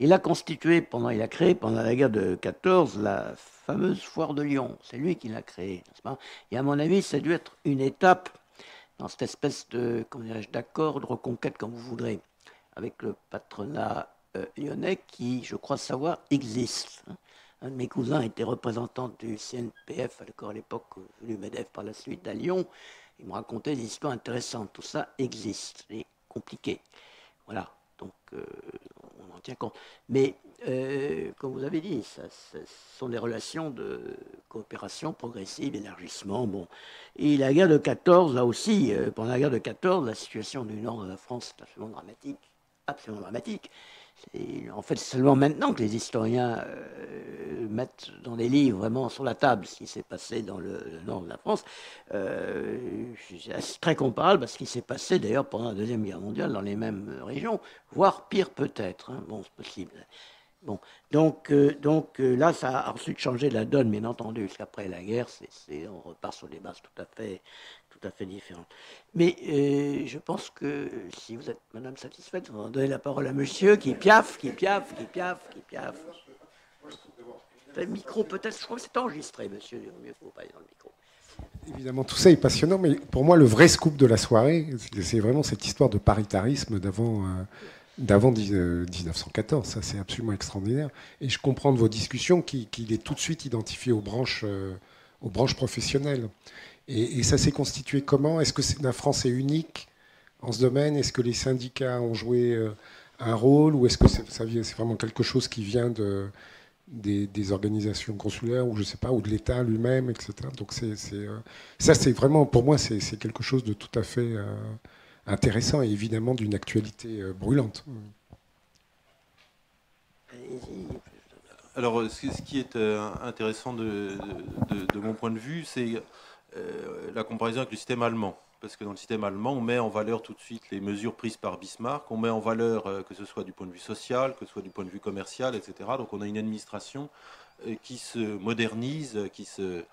Il a constitué, pendant, il a créé pendant la guerre de 14 la fameuse foire de Lyon. C'est lui qui l'a créée, Et à mon avis, ça a dû être une étape dans cette espèce de, d'accord, de reconquête, comme vous voudrez, avec le patronat euh, lyonnais qui, je crois savoir, existe. Hein. Un de mes cousins était représentant du CNPF à l'époque, venu MEDEF par la suite à Lyon. Il me racontait des histoires intéressantes. Tout ça existe, c'est compliqué. Voilà, donc euh, on en tient compte. Mais euh, comme vous avez dit, ce sont des relations de coopération progressive, élargissement. Bon. Et la guerre de 14, là aussi, euh, pendant la guerre de 14, la situation du nord de la France est absolument dramatique. Absolument dramatique. En fait, c'est seulement maintenant que les historiens euh, mettent dans les livres vraiment sur la table ce qui s'est passé dans le, nord de la France. c'est très comparable à ce qui s'est passé d'ailleurs pendant la Deuxième Guerre mondiale dans les mêmes régions, voire pire peut-être. Hein. Bon, c'est possible. Bon, donc, euh, donc euh, là, ça a ensuite changé la donne, bien entendu, parce qu'après la guerre, on repart sur des bases tout à fait, tout à fait différentes. Mais euh, je pense que si vous êtes, madame, satisfaite, vous donner la parole à monsieur qui piaffe, qui piaffe, qui piaffe, qui piaffe. Le micro, peut-être, je crois que c'est enregistré, monsieur, il pas aller dans le micro. Évidemment, tout ça est passionnant, mais pour moi, le vrai scoop de la soirée, c'est vraiment cette histoire de paritarisme d'avant d'avant 1914. Ça, c'est absolument extraordinaire. Et je comprends de vos discussions qu'il est tout de suite identifié aux branches, euh, aux branches professionnelles. Et, ça s'est constitué comment? Est-ce que la France est unique en ce domaine? Est-ce que les syndicats ont joué euh, un rôle? Ou est-ce que c'est vraiment quelque chose qui vient de, des, organisations consulaires ou je sais pas ou de l'État lui-même, etc. Donc c'est, euh, ça, c'est vraiment pour moi c'est, quelque chose de tout à fait intéressant et évidemment d'une actualité euh, brûlante. Alors, ce qui est euh, intéressant de, mon point de vue, c'est euh, la comparaison avec le système allemand. Parce que dans le système allemand, on met en valeur tout de suite les mesures prises par Bismarck, on met en valeur que ce soit du point de vue social, que ce soit du point de vue commercial, etc. Donc on a une administration qui se modernise, qui se,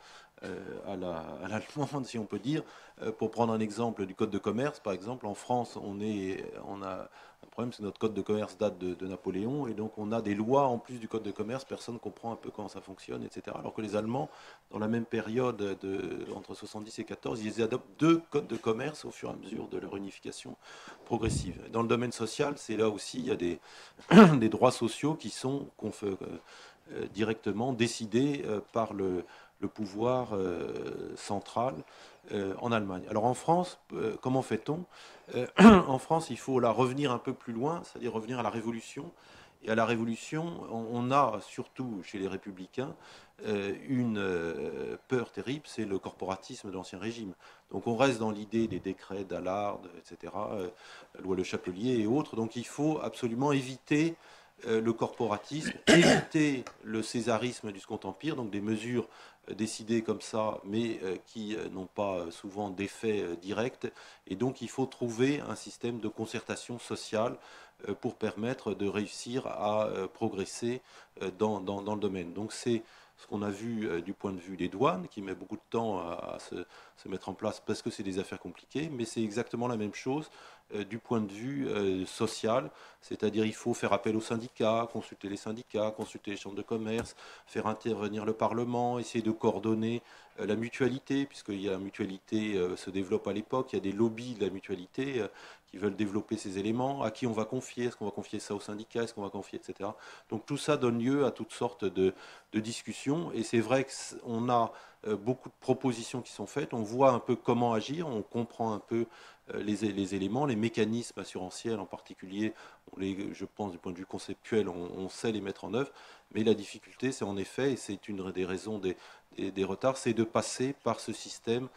à l'allemande, si on peut dire. Euh, pour prendre un exemple du code de commerce, par exemple, en France, on, est, on a un problème, c'est que notre code de commerce date de, Napoléon, et donc on a des lois en plus du code de commerce, personne ne comprend un peu comment ça fonctionne, etc. Alors que les Allemands, dans la même période, de, entre 70 et 14, ils adoptent deux codes de commerce au fur et à mesure de leur unification progressive. Dans le domaine social, c'est là aussi, il y a des, des droits sociaux qui sont euh, directement décidés par le, le pouvoir euh, central euh, en Allemagne. Alors en France, euh, comment fait-on En France, il faut là revenir un peu plus loin, c'est-à-dire revenir à la Révolution Et à la Révolution, on a, surtout chez les républicains, une peur terrible, c'est le corporatisme de l'Ancien Régime. Donc on reste dans l'idée des décrets d'Allard, etc., loi Le Chapelier et autres. Donc il faut absolument éviter le corporatisme, éviter le césarisme du Second Empire, donc des mesures décidées comme ça, mais qui n'ont pas souvent d'effet direct. Et donc il faut trouver un système de concertation sociale pour permettre de réussir à progresser dans, le domaine. Donc c'est ce qu'on a vu euh, du point de vue des douanes, qui met beaucoup de temps à, se, mettre en place parce que c'est des affaires compliquées, mais c'est exactement la même chose euh, du point de vue euh, social, c'est-à-dire il faut faire appel aux syndicats, consulter les syndicats, consulter les chambres de commerce, faire intervenir le Parlement, essayer de coordonner la mutualité, puisqu'il y a la mutualité se développe à l'époque, il y a des lobbies de la mutualité qui veulent développer ces éléments, à qui on va confier, est-ce qu'on va confier ça aux syndicats, est-ce qu'on va confier, etc. Donc tout ça donne lieu à toutes sortes de, discussions, et c'est vrai qu'on a euh, beaucoup de propositions qui sont faites, on voit un peu comment agir, on comprend un peu euh, les, éléments, les mécanismes assurantiels en particulier, je pense du point de vue conceptuel, on, sait les mettre en œuvre, mais la difficulté, c'est en effet, et c'est une des raisons des, retards, c'est de passer par ce système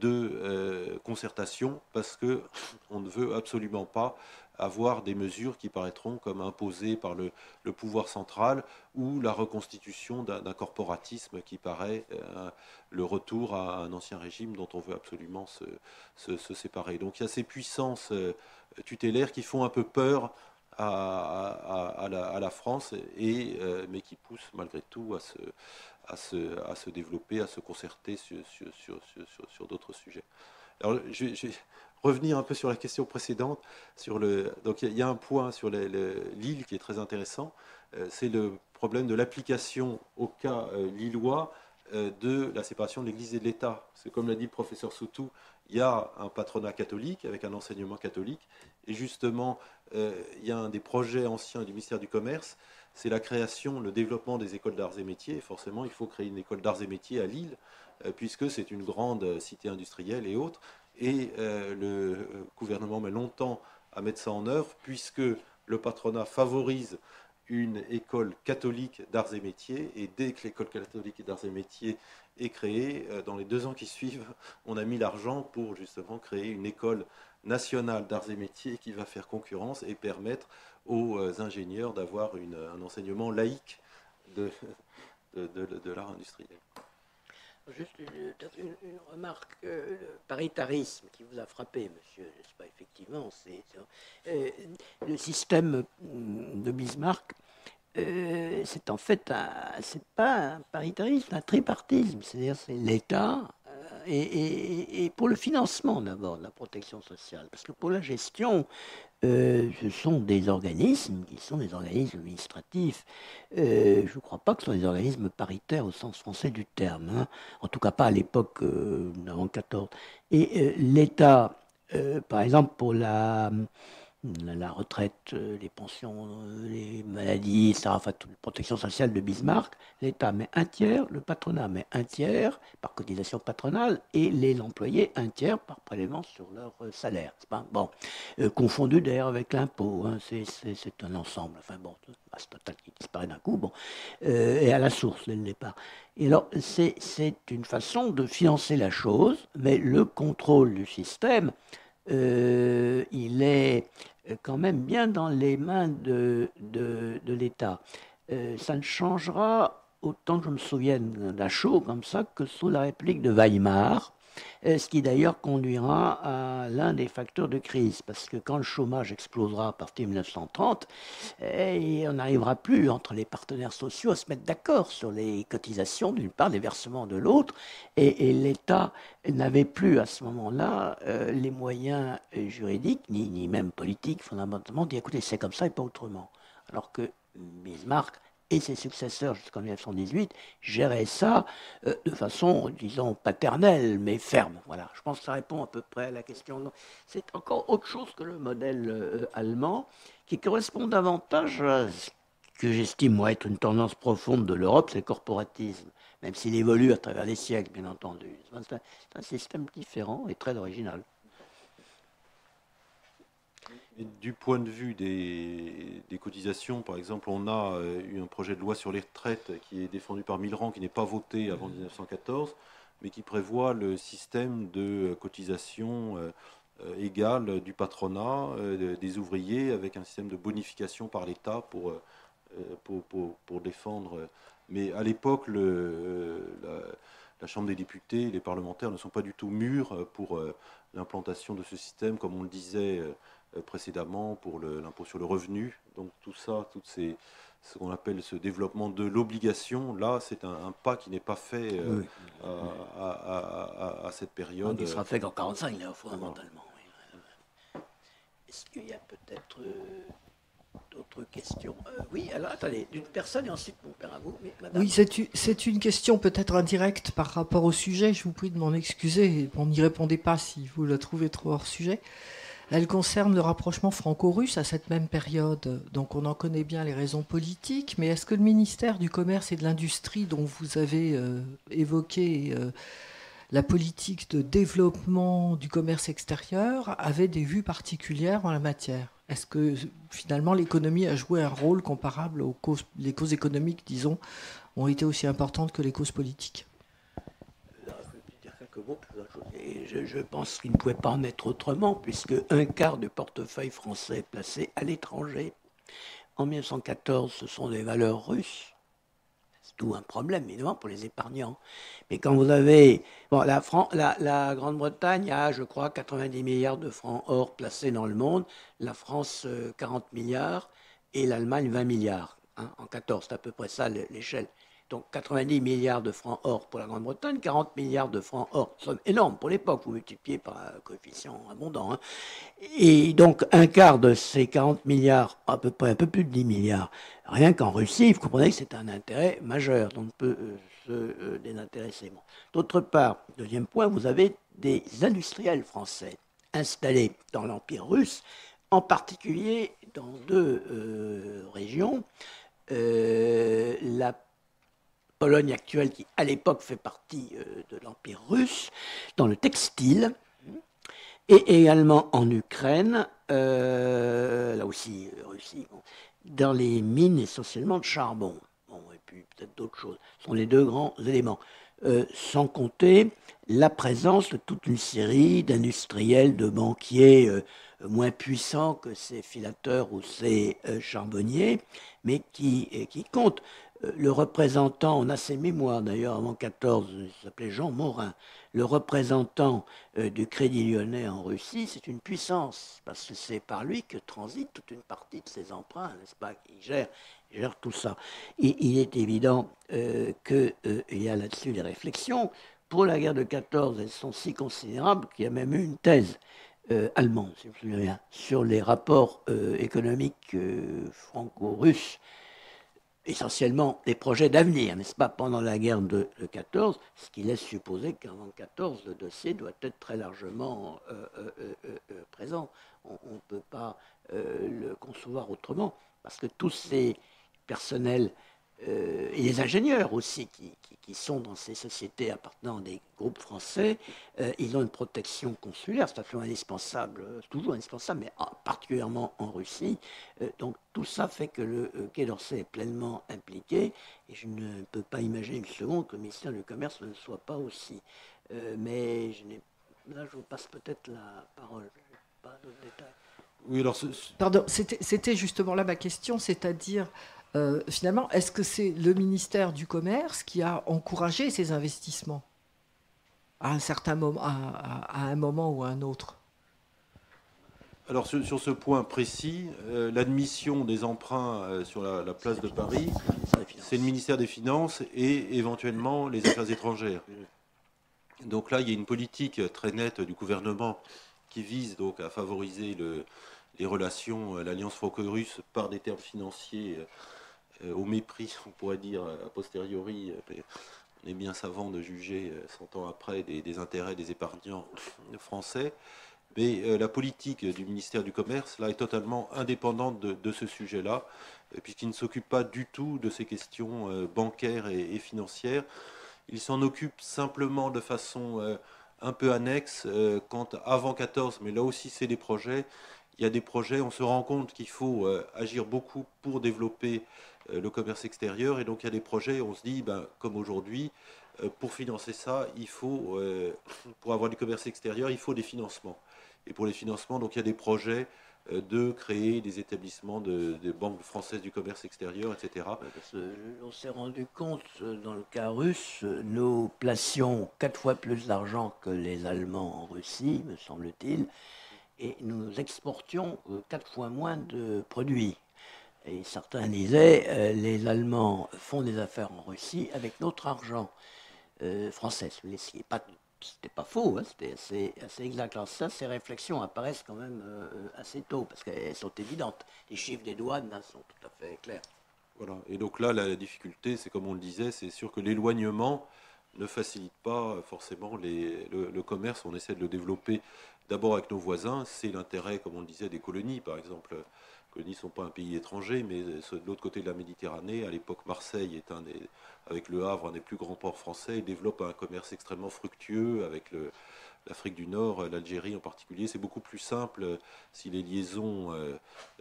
de euh, concertation parce que on ne veut absolument pas avoir des mesures qui paraîtront comme imposées par le, pouvoir central ou la reconstitution d'un corporatisme qui paraît euh, le retour à un ancien régime dont on veut absolument se, séparer. Donc il y a ces puissances euh, tutélaires qui font un peu peur à, la, France, et, mais qui poussent malgré tout à se, développer, à se concerter sur, d'autres sujets. Alors, je, revenir un peu sur la question précédente. Donc, il y, a un point sur l'île qui est très intéressant. Euh, c'est le problème de l'application au cas euh, lillois euh, de la séparation de l'Église et de l'État. C'est comme l'a dit le professeur Soutou, il y a un patronat catholique avec un enseignement catholique. Et justement, il y a un des projets anciens du ministère du Commerce c'est la création, le développement des écoles d'arts et métiers. forcément, il faut créer une école d'arts et métiers à Lille, puisque c'est une grande cité industrielle et autres. Et euh, le gouvernement met longtemps à mettre ça en œuvre, puisque le patronat favorise une école catholique d'arts et métiers. Et dès que l'école catholique d'arts et métiers est créée, euh, dans les deux ans qui suivent, on a mis l'argent pour justement créer une école nationale d'arts et métiers qui va faire concurrence et permettre aux euh, ingénieurs d'avoir un enseignement laïque de, de, l'art industriel. Juste une, remarque, euh, le paritarisme qui vous a frappé, monsieur, n'est-ce pas Effectivement, c'est euh, le système de Bismarck. c'est en fait c'est pas un paritarisme, un tripartisme, c'est-à-dire c'est l'État, et, pour le financement d'abord de la protection sociale, parce que pour la gestion, euh, ce sont des organismes qui sont des organismes administratifs. Euh, je ne crois pas que ce soit des organismes paritaires au sens français du terme, hein. en tout cas pas à l'époque euh, d'avant 14. Et l'État, par exemple, pour la la retraite, euh, les pensions, euh, les maladies, etc., enfin, toute la protection sociale de Bismarck, l'État met un tiers, le patronat met un tiers par cotisation patronale et les employés un tiers par prélèvement sur leur euh, salaire. Pas bon, confondu d'ailleurs avec l'impôt, hein, c'est un ensemble. Enfin bon, masse total qui disparaît d'un coup, bon, et à la source dès le départ. Et alors, c'est une façon de financer la chose, mais le contrôle du système, il est quand même bien dans les mains de, de, l'État. Euh, ça ne changera, autant que je me souvienne d'un chaud comme ça, que sous la République de Weimar, euh, ce qui d'ailleurs conduira à l'un des facteurs de crise, parce que quand le chômage explosera à partir de 1930, eh, on n'arrivera plus entre les partenaires sociaux à se mettre d'accord sur les cotisations d'une part, les versements de l'autre, et, l'État n'avait plus à ce moment-là euh, les moyens euh, juridiques, ni, ni même politiques fondamentalement, dire écoutez, c'est comme ça et pas autrement. Alors que Bismarck et ses successeurs jusqu'en 1918 géraient ça euh, de façon, disons, paternelle, mais ferme. Voilà, je pense que ça répond à peu près à la question. C'est encore autre chose que le modèle euh, allemand, qui correspond davantage à ce que j'estime être une tendance profonde de l'Europe, c'est le corporatisme, même s'il évolue à travers les siècles, bien entendu. C'est un, système différent et très original. Du point de vue des, cotisations, par exemple, on a euh, eu un projet de loi sur les retraites qui est défendu par Milran, qui n'est pas voté avant 1914, mais qui prévoit le système de cotisation euh, euh, égale du patronat, des ouvriers, avec un système de bonification par l'État pour, pour, défendre. Mais à l'époque, la, la Chambre des députés, les parlementaires ne sont pas du tout mûrs pour l'implantation de ce système, comme on le disait euh, précédemment pour l'impôt sur le revenu. Donc tout ça, tout ces, ce qu'on appelle ce développement de l'obligation, là, c'est un, pas qui n'est pas fait euh, À, cette période. Il sera fait qu'en 45, là, fondamentalement. Est-ce qu'il y a peut-être euh, d'autres questions? Oui, alors attendez, d'une personne et ensuite mon père à vous. Oui, c'est une question peut-être indirecte par rapport au sujet. Je vous prie de m'en excuser. On n'y répondait pas si vous le trouvez trop hors sujet. Elle concerne le rapprochement franco-russe à cette même période. Donc on en connaît bien les raisons politiques, mais est-ce que le ministère du Commerce et de l'Industrie, dont vous avez euh, évoqué euh, la politique de développement du commerce extérieur, avait des vues particulières en la matière? Est-ce que finalement l'économie a joué un rôle comparable aux causes, les causes économiques, disons, ont été aussi importantes que les causes politiques? Je, pense qu'il ne pouvait pas en être autrement, puisque un quart du portefeuille français placé à l'étranger, en 1914, ce sont des valeurs russes. C'est tout un problème, évidemment, pour les épargnants. Mais quand vous avez. Bon, la, la, Grande-Bretagne a, je crois, 90 milliards de francs or placés dans le monde, la France, 40 euh, milliards, et l'Allemagne, 20 milliards. Hein, en 14, c'est à peu près ça l'échelle. Donc 90 milliards de francs or pour la Grande-Bretagne, 40 milliards de francs or, somme énorme pour l'époque, vous multipliez par un coefficient abondant. Hein. Et donc un quart de ces 40 milliards, à peu près un peu plus de 10 milliards, rien qu'en Russie, vous comprenez que c'est un intérêt majeur, donc peut euh, se euh, désintéresser. D'autre part, deuxième point, vous avez des industriels français installés dans l'Empire russe, en particulier dans deux euh, régions. la Pologne actuelle, qui à l'époque fait partie euh, de l'Empire russe, dans le textile, et également en Ukraine, euh, là aussi, euh, Russie, dans les mines essentiellement de charbon. Bon, et puis peut-être d'autres choses. Ce sont les deux grands éléments. sans compter la présence de toute une série d'industriels, de banquiers moins puissants que ces filateurs ou ces charbonniers, mais qui, qui comptent le représentant, on a ses mémoires d'ailleurs avant 14, il s'appelait Jean Morin, le représentant euh, du Crédit lyonnais en Russie, c'est une puissance, parce que c'est par lui que transite toute une partie de ses emprunts, n'est-ce pas Il gère, gère tout ça. Il est évident euh, qu'il euh, y a là-dessus des réflexions. Pour la guerre de 14, elles sont si considérables qu'il y a même eu une thèse allemande, si je me souviens bien, sur les rapports économiques franco-russes essentiellement des projets d'avenir, n'est-ce pas, pendant la guerre de, 14, ce qui laisse supposer qu'avant 14, le dossier doit être très largement euh, euh, euh, présent. On ne peut pas le concevoir autrement, parce que tous ces personnels euh, et les ingénieurs aussi qui, sont dans ces sociétés appartenant à des groupes français, euh, ils ont une protection consulaire, c'est absolument indispensable, euh, toujours indispensable, mais particulièrement en Russie. donc tout ça fait que le Quai d'Orsay est pleinement impliqué, et je ne peux pas imaginer une seconde que le ministère du Commerce ne le soit pas aussi. mais je là, je vous passe peut-être la parole, je pas d'autres détails. Oui, alors Pardon, c'était justement là ma question, c'est-à-dire euh, finalement, est-ce que c'est le ministère du Commerce qui a encouragé ces investissements à un certain moment, à, un moment ou à un autre? Alors sur, ce point précis, euh, l'admission des emprunts euh, sur la, place de Paris, c'est le ministère des Finances et éventuellement les Affaires étrangères. Donc là, il y a une politique très nette du gouvernement qui vise donc à favoriser les relations, l'alliance franco-russe par des termes financiers au mépris, on pourrait dire, a posteriori, euh, on est bien savant de juger 100 euh, ans après des, intérêts des épargnants français. Mais la politique du ministère du Commerce, là, est totalement indépendante de, ce sujet-là, puisqu'il ne s'occupe pas du tout de ces questions bancaires et, financières. Il s'en occupe simplement de façon un peu annexe, quand avant 14, mais là aussi c'est des projets, il y a des projets, on se rend compte qu'il faut agir beaucoup pour développer le commerce extérieur. Et donc il y a des projets, on se dit, ben, comme aujourd'hui, pour financer ça, il faut, pour avoir du commerce extérieur, il faut des financements. Et pour les financements, donc il y a des projets euh, de créer des établissements de, banques françaises du commerce extérieur, etc. on s'est rendu compte, euh, dans le cas russe, euh, nous placions quatre fois plus d'argent que les Allemands en Russie, me semble-t-il, et nous exportions quatre fois moins de produits. Et certains disaient, les Allemands font des affaires en Russie avec notre argent français, ce n'est pas faux, hein, c'était assez, exact. Alors ça, ces réflexions apparaissent quand même euh, assez tôt, parce qu'elles sont évidentes. Les chiffres des douanes hein, sont tout à fait clairs. Voilà. Et donc là, la difficulté, c'est comme on le disait, c'est sûr que l'éloignement ne facilite pas forcément le, commerce. On essaie de le développer d'abord avec nos voisins. C'est l'intérêt, comme on le disait, des colonies, par exemple. Colonies ne sont pas un pays étranger, mais de l'autre côté de la Méditerranée, à l'époque, Marseille est un des, avec le Havre, un des plus grands ports français, il développe un commerce extrêmement fructueux avec l'Afrique du Nord, l'Algérie en particulier. C'est beaucoup plus simple si les liaisons euh,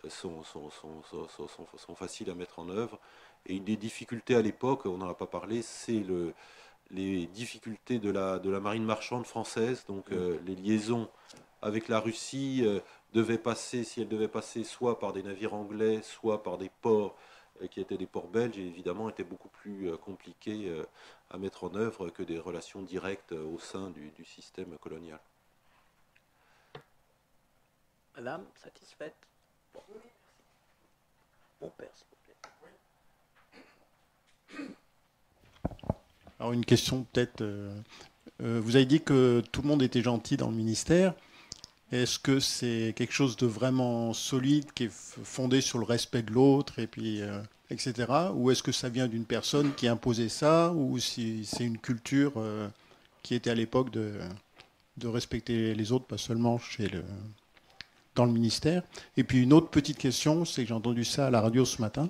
sont, sont, faciles à mettre en œuvre. Et une des difficultés à l'époque, on n'en a pas parlé, c'est le, les difficultés de la, de la marine marchande française. Donc euh, les liaisons avec la Russie euh, devaient passer, si elles devaient passer soit par des navires anglais, soit par des ports qui étaient des ports belges, et évidemment étaient beaucoup plus euh, compliqués euh, à mettre en œuvre que des relations directes euh, au sein du, système colonial. Madame, satisfaite? Bon. Mon père, s'il vous plaît. Alors une question peut-être. vous avez dit que tout le monde était gentil dans le ministère. Est-ce que c'est quelque chose de vraiment solide qui est fondé sur le respect de l'autre et puis euh, etc. Ou est-ce que ça vient d'une personne qui a imposé ça ou si c'est une culture euh, qui était à l'époque de, respecter les autres, pas seulement dans le ministère? Et puis une autre petite question, c'est que j'ai entendu ça à la radio ce matin,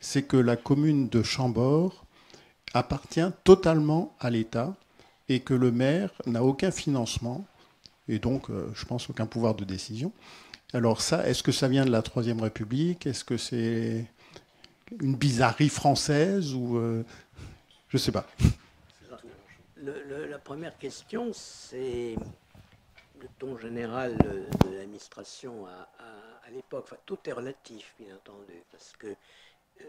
c'est que la commune de Chambord appartient totalement à l'État et que le maire n'a aucun financement et donc, euh, je pense, aucun pouvoir de décision. Alors ça, est-ce que ça vient de la Troisième République? Est-ce que c'est une bizarrerie française ou euh, je ne sais pas. la première question, c'est le ton général de l'administration à, l'époque. Tout est relatif, bien entendu, parce que euh,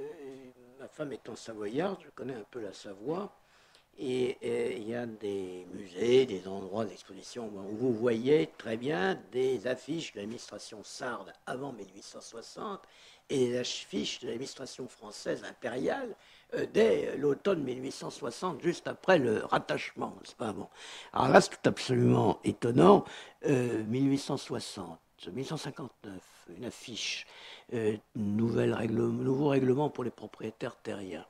ma femme étant savoyarde, je connais un peu la Savoie. Et il y a des musées, des endroits d'exposition où vous voyez très bien des affiches de l'administration sarde avant 1860 et des affiches de l'administration française impériale euh, dès l'automne 1860, juste après le rattachement. Pas? Bon. Alors là, c'est absolument étonnant. 1860, euh, 1859, une affiche, euh, nouvelle nouveau règlement pour les propriétaires terriens.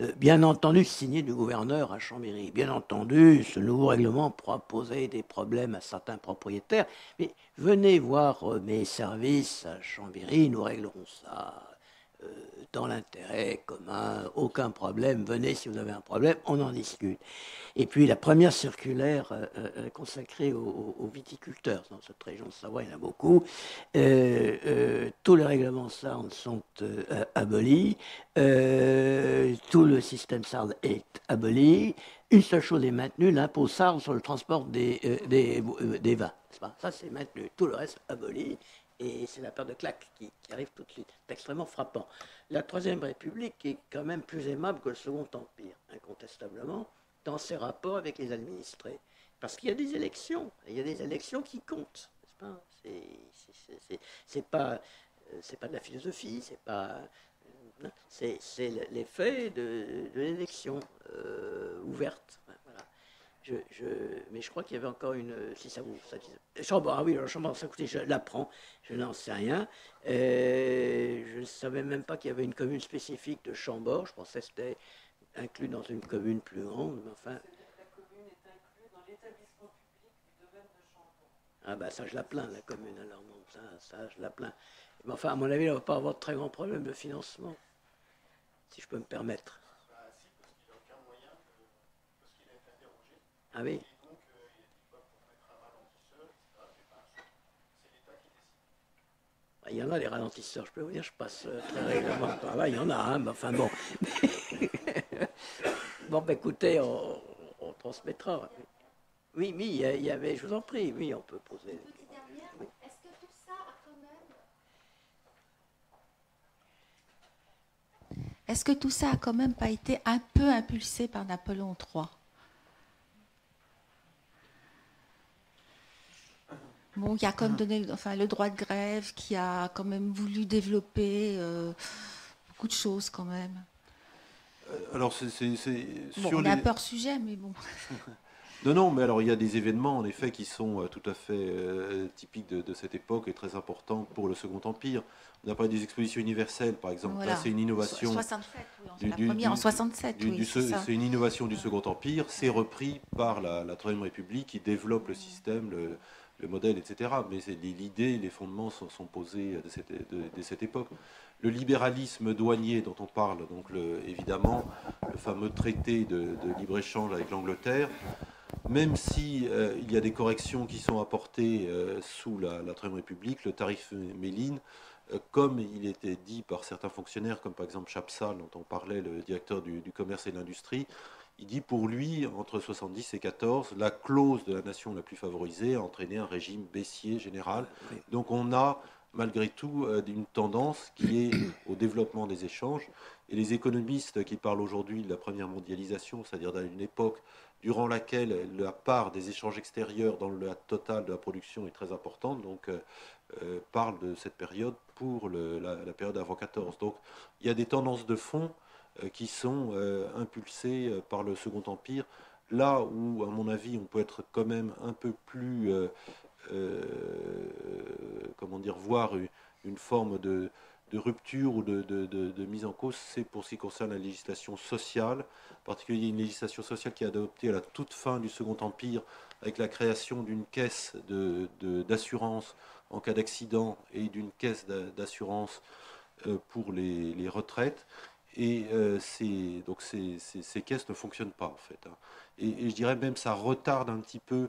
Euh, bien entendu signé du gouverneur à Chambéry. Bien entendu, ce nouveau règlement pourra poser des problèmes à certains propriétaires, mais venez voir euh, mes services à Chambéry, nous réglerons ça euh, dans l'intérêt commun, aucun problème, venez si vous avez un problème, on en discute. Et puis la première circulaire euh, euh, consacrée aux, viticulteurs, dans cette région de Savoie, il y en a beaucoup, tous les règlements SARD sont abolis, tout le système SARD est aboli, une seule chose est maintenue, l'impôt SARD sur le transport des, des vins. Ça, c'est maintenu. Tout le reste aboli et c'est la peur de claque qui, arrive tout de suite. C'est extrêmement frappant. La Troisième République est quand même plus aimable que le Second Empire, incontestablement, dans ses rapports avec les administrés. Parce qu'il y a des élections, il y a des élections qui comptent, C'est pas, c'est pas de la philosophie, c'est pas, c'est l'effet de, de l'élection euh, ouverte. Je, mais je crois qu'il y avait encore une. Si ça vous. Chambord, ah oui, Chambord, ça coûtait, je l'apprends, je n'en sais rien. je ne savais même pas qu'il y avait une commune spécifique de Chambord. Je pensais que c'était inclus dans une commune plus grande, enfin. La commune est inclue dans l'établissement public du domaine de Chambord. Ah, bah ça, je la plains, la commune, alors non, ça, ça je la plains. Mais enfin, à mon avis, elle ne va pas avoir de très grands problèmes de financement, si je peux me permettre. Ah oui. il y en a des ralentisseurs, je peux vous dire, je passe euh, très régulièrement par là, il y en a, hein, mais enfin bon. bon, ben écoutez, on, transmettra. Oui, oui, il y avait, je vous en prie, oui, on peut poser. Est-ce que tout ça a quand même pas été un peu impulsé par Napoléon III Bon, il y a quand même donné enfin, le droit de grève qui a quand même voulu développer euh, beaucoup de choses quand même. Euh, alors, c'est. Bon, on a peur sujet, mais bon. Non, non, mais alors il y a des événements en effet qui sont euh, tout à fait euh, typiques de, cette époque et très importants pour le Second Empire. On a parlé des expositions universelles, par exemple. c'est une innovation. 67, oui, la première en 67. oui, c'est une innovation du Second Empire. C'est repris par la, Troisième République qui développe le système, le, modèle, etc. Mais l'idée, les fondements sont, posés de cette, de, cette, époque. Le libéralisme douanier dont on parle, donc évidemment, le fameux traité de libre-échange avec l'Angleterre, même si euh, il y a des corrections qui sont apportées euh, sous la, Troisième République, le tarif Méline, euh, comme il était dit par certains fonctionnaires, comme par exemple Chapsal, dont on parlait, le directeur du, commerce et de l'industrie, il dit pour lui, entre 70 et 14, la clause de la nation la plus favorisée a entraîné un régime baissier général. Donc on a malgré tout une tendance qui est au développement des échanges. Et les économistes qui parlent aujourd'hui de la première mondialisation, c'est-à-dire d'une époque durant laquelle la part des échanges extérieurs dans le total de la production est très importante, donc euh, euh, parle de cette période pour la, période avant 14. Donc il y a des tendances de fond euh, qui sont impulsées par le Second Empire, là où, à mon avis, on peut être quand même un peu plus, comment dire, voir une forme de rupture ou de, mise en cause, c'est pour ce qui concerne la législation sociale, en particulier une législation sociale qui est adoptée à la toute fin du Second Empire avec la création d'une caisse d'assurance en cas d'accident et d'une caisse d'assurance euh, pour les, retraites. Et euh, donc ces, caisses ne fonctionnent pas en fait. Hein. Et, je dirais même ça retarde un petit peu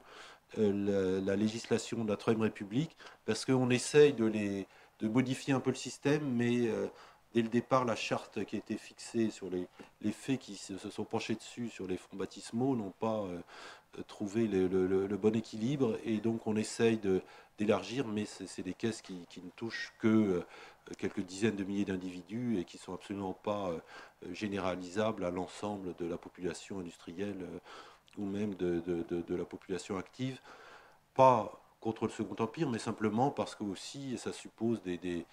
euh, la, la, législation de la Troisième République parce qu'on essaye de modifier un peu le système, mais euh, dès le départ, la charte qui a été fixée sur les, faits qui se, sont penchés dessus sur les fonds baptismaux n'ont pas trouvé le, bon équilibre, et donc on essaye d'élargir, mais c'est des caisses qui, ne touchent que quelques dizaines de milliers d'individus et qui sont absolument pas généralisables à l'ensemble de la population industrielle ou même de, de, la population active. Pas contre le Second Empire, mais simplement parce que aussi ça suppose des, des,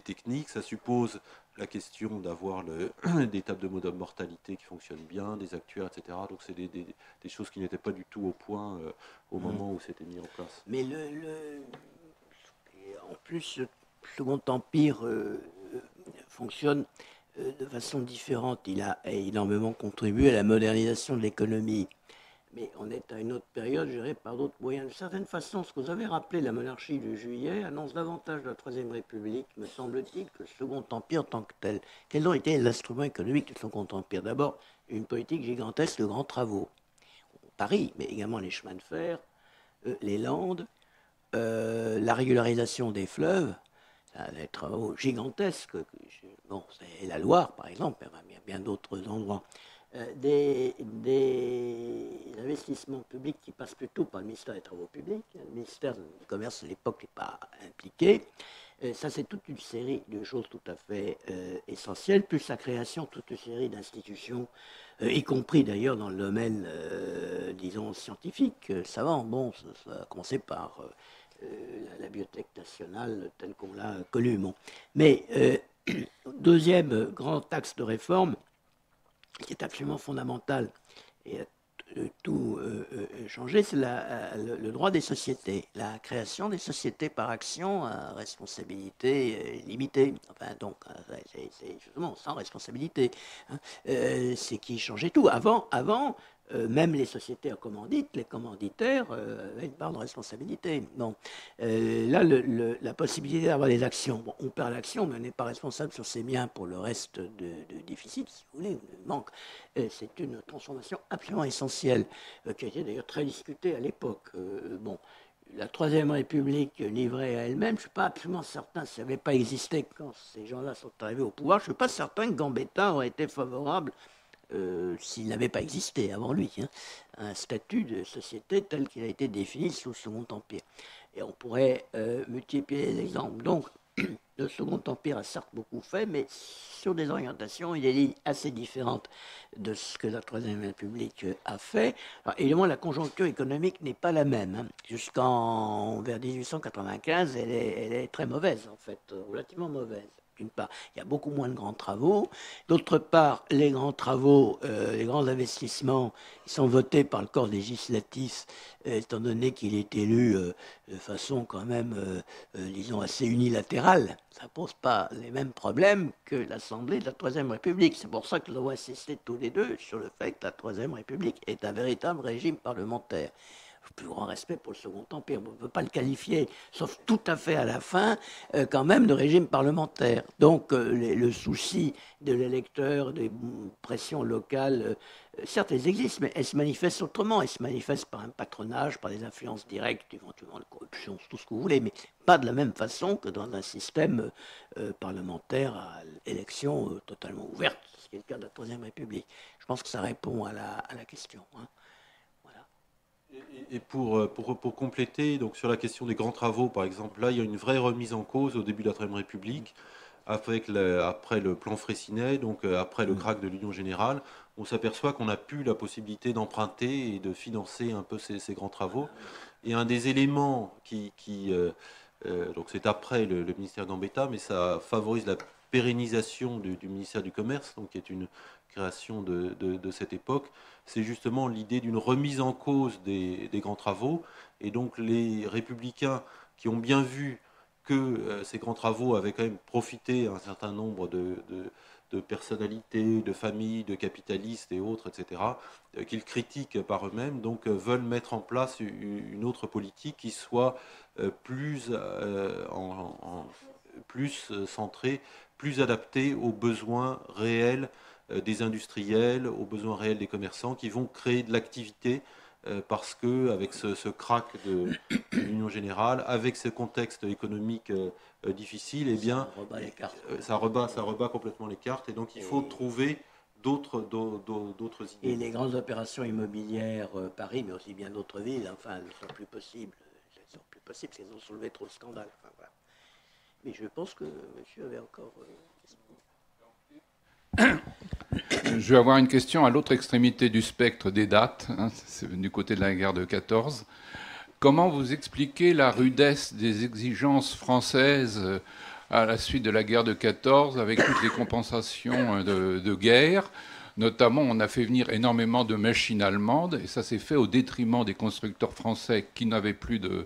techniques, ça suppose la question d'avoir des tables de mode mortalité qui fonctionnent bien, des actuaires, etc. Donc c'est des, des, choses qui n'étaient pas du tout au point euh, au mmh. moment où c'était mis en place. Mais le, en plus, le Second Empire euh, fonctionne euh, de façon différente. Il a énormément contribué à la modernisation de l'économie. Mais on est à une autre période gérée par d'autres moyens. De certaine façon, ce que vous avez rappelé, la monarchie de juillet, annonce davantage la Troisième République, me semble-t-il, que le Second Empire tant que tel. Quels ont été les instruments économiques du Second Empire? D'abord, une politique gigantesque de grands travaux. Paris, mais également les chemins de fer, euh, les landes, euh, la régularisation des fleuves, des travaux gigantesques. Bon, c'est la Loire, par exemple, il y a bien d'autres endroits. Euh, des, investissements publics qui passent plutôt par le ministère des Travaux publics. Le ministère du Commerce à l'époque n'est pas impliqué. Euh, ça, c'est toute une série de choses tout à fait euh, essentielles, plus la création de toute une série d'institutions, y compris d'ailleurs dans le domaine, disons, scientifique, savant. Bon, ça, a commencé par la, bibliothèque nationale telle qu'on l'a connue. Mais deuxième grand axe de réforme, qui est absolument fondamental et a tout euh, euh, changé, c'est le, droit des sociétés, la création des sociétés par action à responsabilité euh, limitée. Enfin, donc, c'est justement sans responsabilité. Hein. c'est qui changeait tout. Avant, avant euh, même les sociétés à commandite, les commanditaires euh, avaient une part de responsabilité. Bon. Euh, là, la possibilité d'avoir des actions, on perd l'action, mais on n'est pas responsable sur ses biens pour le reste de, déficit, si vous voulez, de manque. C'est une transformation absolument essentielle, qui a été d'ailleurs très discutée à l'époque. bon, la Troisième République livrée à elle-même, je ne suis pas absolument certain, si ça n'avait pas existé quand ces gens-là sont arrivés au pouvoir, je ne suis pas certain que Gambetta aurait été favorable, euh, s'il n'avait pas existé avant lui, hein, un statut de société tel qu'il a été défini sous le Second Empire. Et on pourrait euh, multiplier les exemples. Donc, le Second Empire a certes beaucoup fait, mais sur des orientations il est assez différentes de ce que la Troisième République a fait. Évidemment, la conjoncture économique n'est pas la même. Hein. Jusqu'en vers 1895, elle est, elle est très mauvaise, en fait, relativement mauvaise d'une part, il y a beaucoup moins de grands travaux. D'autre part, les grands travaux, euh, les grands investissements, ils sont votés par le corps législatif, euh, étant donné qu'il est élu euh, de façon quand même, disons, assez unilatérale. Ça ne pose pas les mêmes problèmes que l'Assemblée de la Troisième République. C'est pour ça que nous avons insisté tous les deux sur le fait que la Troisième République est un véritable régime parlementaire plus grand respect pour le Second Empire. On ne peut pas le qualifier, sauf tout à fait à la fin, euh, quand même de régime parlementaire. Donc euh, le souci de l'électeur, des pressions locales, euh, certes elles existent, mais elles se manifestent autrement. Elles se manifestent par un patronage, par des influences directes, éventuellement de corruption, tout ce que vous voulez, mais pas de la même façon que dans un système parlementaire à élection totalement ouverte, ce qui est le cas de la Troisième République. Je pense que ça répond à la, question. Hein. Et pour, euh, pour, pour, compléter, donc sur la question des grands travaux, par exemple, là, il y a une vraie remise en cause au début de la Troisième République, avec après le plan Fraissinet, donc euh, après le crack de l'Union Générale, on s'aperçoit qu'on n'a plus la possibilité d'emprunter et de financer un peu ces, grands travaux. Et un des éléments qui, qui euh, donc c'est après le, ministère Gambetta, mais ça favorise la pérennisation du, du, ministère du Commerce, donc qui est une création de, de, de cette époque, c'est justement l'idée d'une remise en cause des, grands travaux. Et donc les républicains qui ont bien vu que euh, ces grands travaux avaient quand même profité à un certain nombre de, personnalités, de familles, de capitalistes et autres, etc., euh, qu'ils critiquent par eux-mêmes, donc euh, veulent mettre en place une autre politique qui soit plus, centrée, plus adaptée aux besoins réels des industriels, aux besoins réels des commerçants, qui vont créer de l'activité euh, parce que avec ce, ce crack de, l'Union générale, avec ce contexte économique euh, difficile, eh bien, ça rebat, ça rebat complètement les cartes. Et donc, il faut trouver d'autres d'autres idées. Et les grandes opérations immobilières, Paris, mais aussi bien d'autres villes, enfin, elles ne sont plus possibles. Elles sont plus possibles parce qu'elles ont soulevé trop de scandales. Mais je pense que monsieur avait encore. Je vais avoir une question à l'autre extrémité du spectre des dates, hein, du côté de la guerre de 14. Comment vous expliquez la rudesse des exigences françaises euh, à la suite de la guerre de 14 avec toutes les compensations euh, de guerre Notamment, on a fait venir énormément de machines allemandes, et ça s'est fait au détriment des constructeurs français qui n'avaient plus de,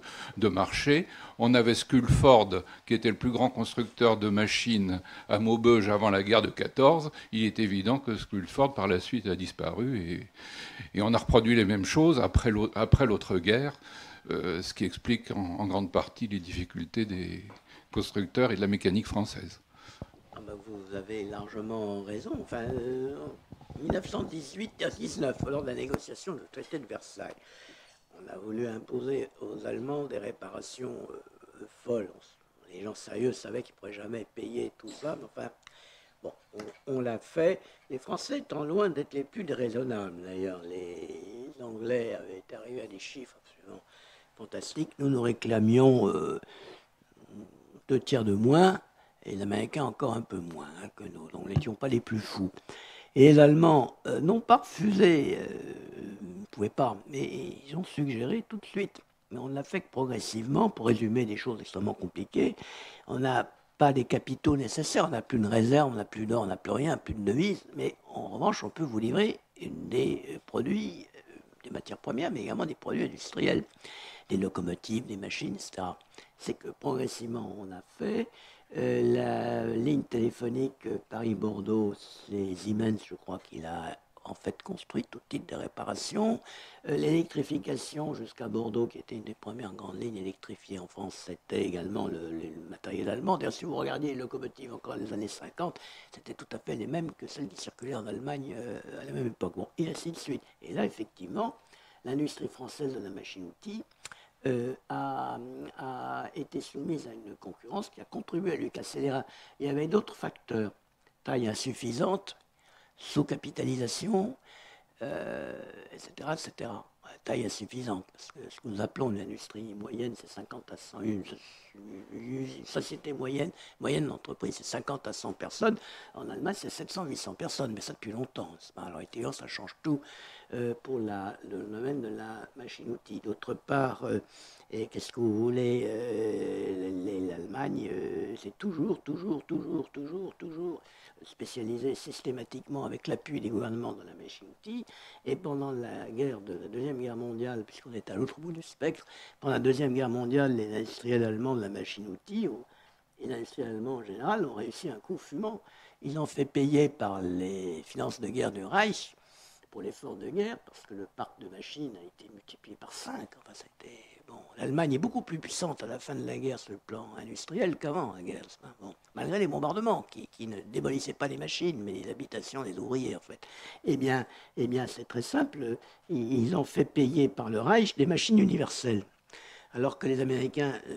marché. On avait Sculford, qui était le plus grand constructeur de machines à Maubeuge avant la guerre de 14. Il est évident que Sculford, par la suite, a disparu, et, on a reproduit les mêmes choses après l'autre guerre, euh, ce qui explique en grande partie les difficultés des constructeurs et de la mécanique française. Ah ben, vous avez largement raison. Enfin, 1918-19, lors de la négociation du traité de Versailles, on a voulu imposer aux Allemands des réparations euh, folles. Les gens sérieux savaient qu'ils ne pourraient jamais payer tout ça, mais enfin, bon, on, l'a fait. Les Français étant loin d'être les plus déraisonnables, d'ailleurs. Les Anglais avaient été arrivés à des chiffres absolument fantastiques. Nous, nous réclamions euh, deux tiers de moins, et les Américains encore un peu moins hein, que nous. Donc, nous n'étions pas les plus fous. Et les Allemands euh, n'ont pas refusé, euh, ne pouvaient pas, mais ils ont suggéré tout de suite. Mais on l'a fait que progressivement, pour résumer des choses extrêmement compliquées. On n'a pas des capitaux nécessaires, on n'a plus de réserve, on n'a plus d'or, on n'a plus rien, plus de devises, mais en revanche, on peut vous livrer des euh, produits, des matières premières, mais également des produits industriels, des locomotives, des machines, etc. C'est que progressivement, on a fait. Euh, la ligne téléphonique Paris-Bordeaux, c'est Siemens, je crois qu'il a en fait construit tout type de réparation. Euh, l'électrification jusqu'à Bordeaux, qui était une des premières grandes lignes électrifiées en France, c'était également le, matériel allemand. D'ailleurs, si vous regardiez les locomotives encore les années 50, c'était tout à fait les mêmes que celles qui circulaient en Allemagne euh, à la même époque. Bon, et ainsi de suite. Et là, effectivement, l'industrie française de la machine-outil euh, a, été soumise à une concurrence qui a contribué à lui casser les reins. Il y avait d'autres facteurs. Taille insuffisante, sous-capitalisation, etc., etc taille insuffisante. Parce que ce que nous appelons l'industrie moyenne, c'est 50 à 100. Une, société moyenne, moyenne d'entreprise, c'est 50 à 100 personnes. En Allemagne, c'est 700, 800 personnes, mais ça depuis longtemps. Alors, évidemment, ça change tout euh, pour le domaine de la machine-outil. D'autre part, euh, et qu'est-ce que vous voulez euh, L'Allemagne, c'est toujours, toujours, toujours, toujours, toujours spécialisé systématiquement avec l'appui des gouvernements dans la machine-outil. Et pendant la guerre la Deuxième Guerre mondiale, puisqu'on est à l'autre bout du spectre, pendant la Deuxième Guerre mondiale, les industriels allemands de la machine-outil, et les industriels allemands en général, ont réussi un coup fumant. Ils ont fait payer par les finances de guerre du Reich pour l'effort de guerre, parce que le parc de machines a été multiplié par 5. Enfin, c'était l'Allemagne est beaucoup plus puissante à la fin de la guerre sur le plan industriel qu'avant la guerre, malgré les bombardements qui, ne démolissaient pas les machines, mais les habitations des ouvriers en fait. Eh bien, eh bien c'est très simple, ils ont fait payer par le Reich des machines universelles, alors que les Américains euh,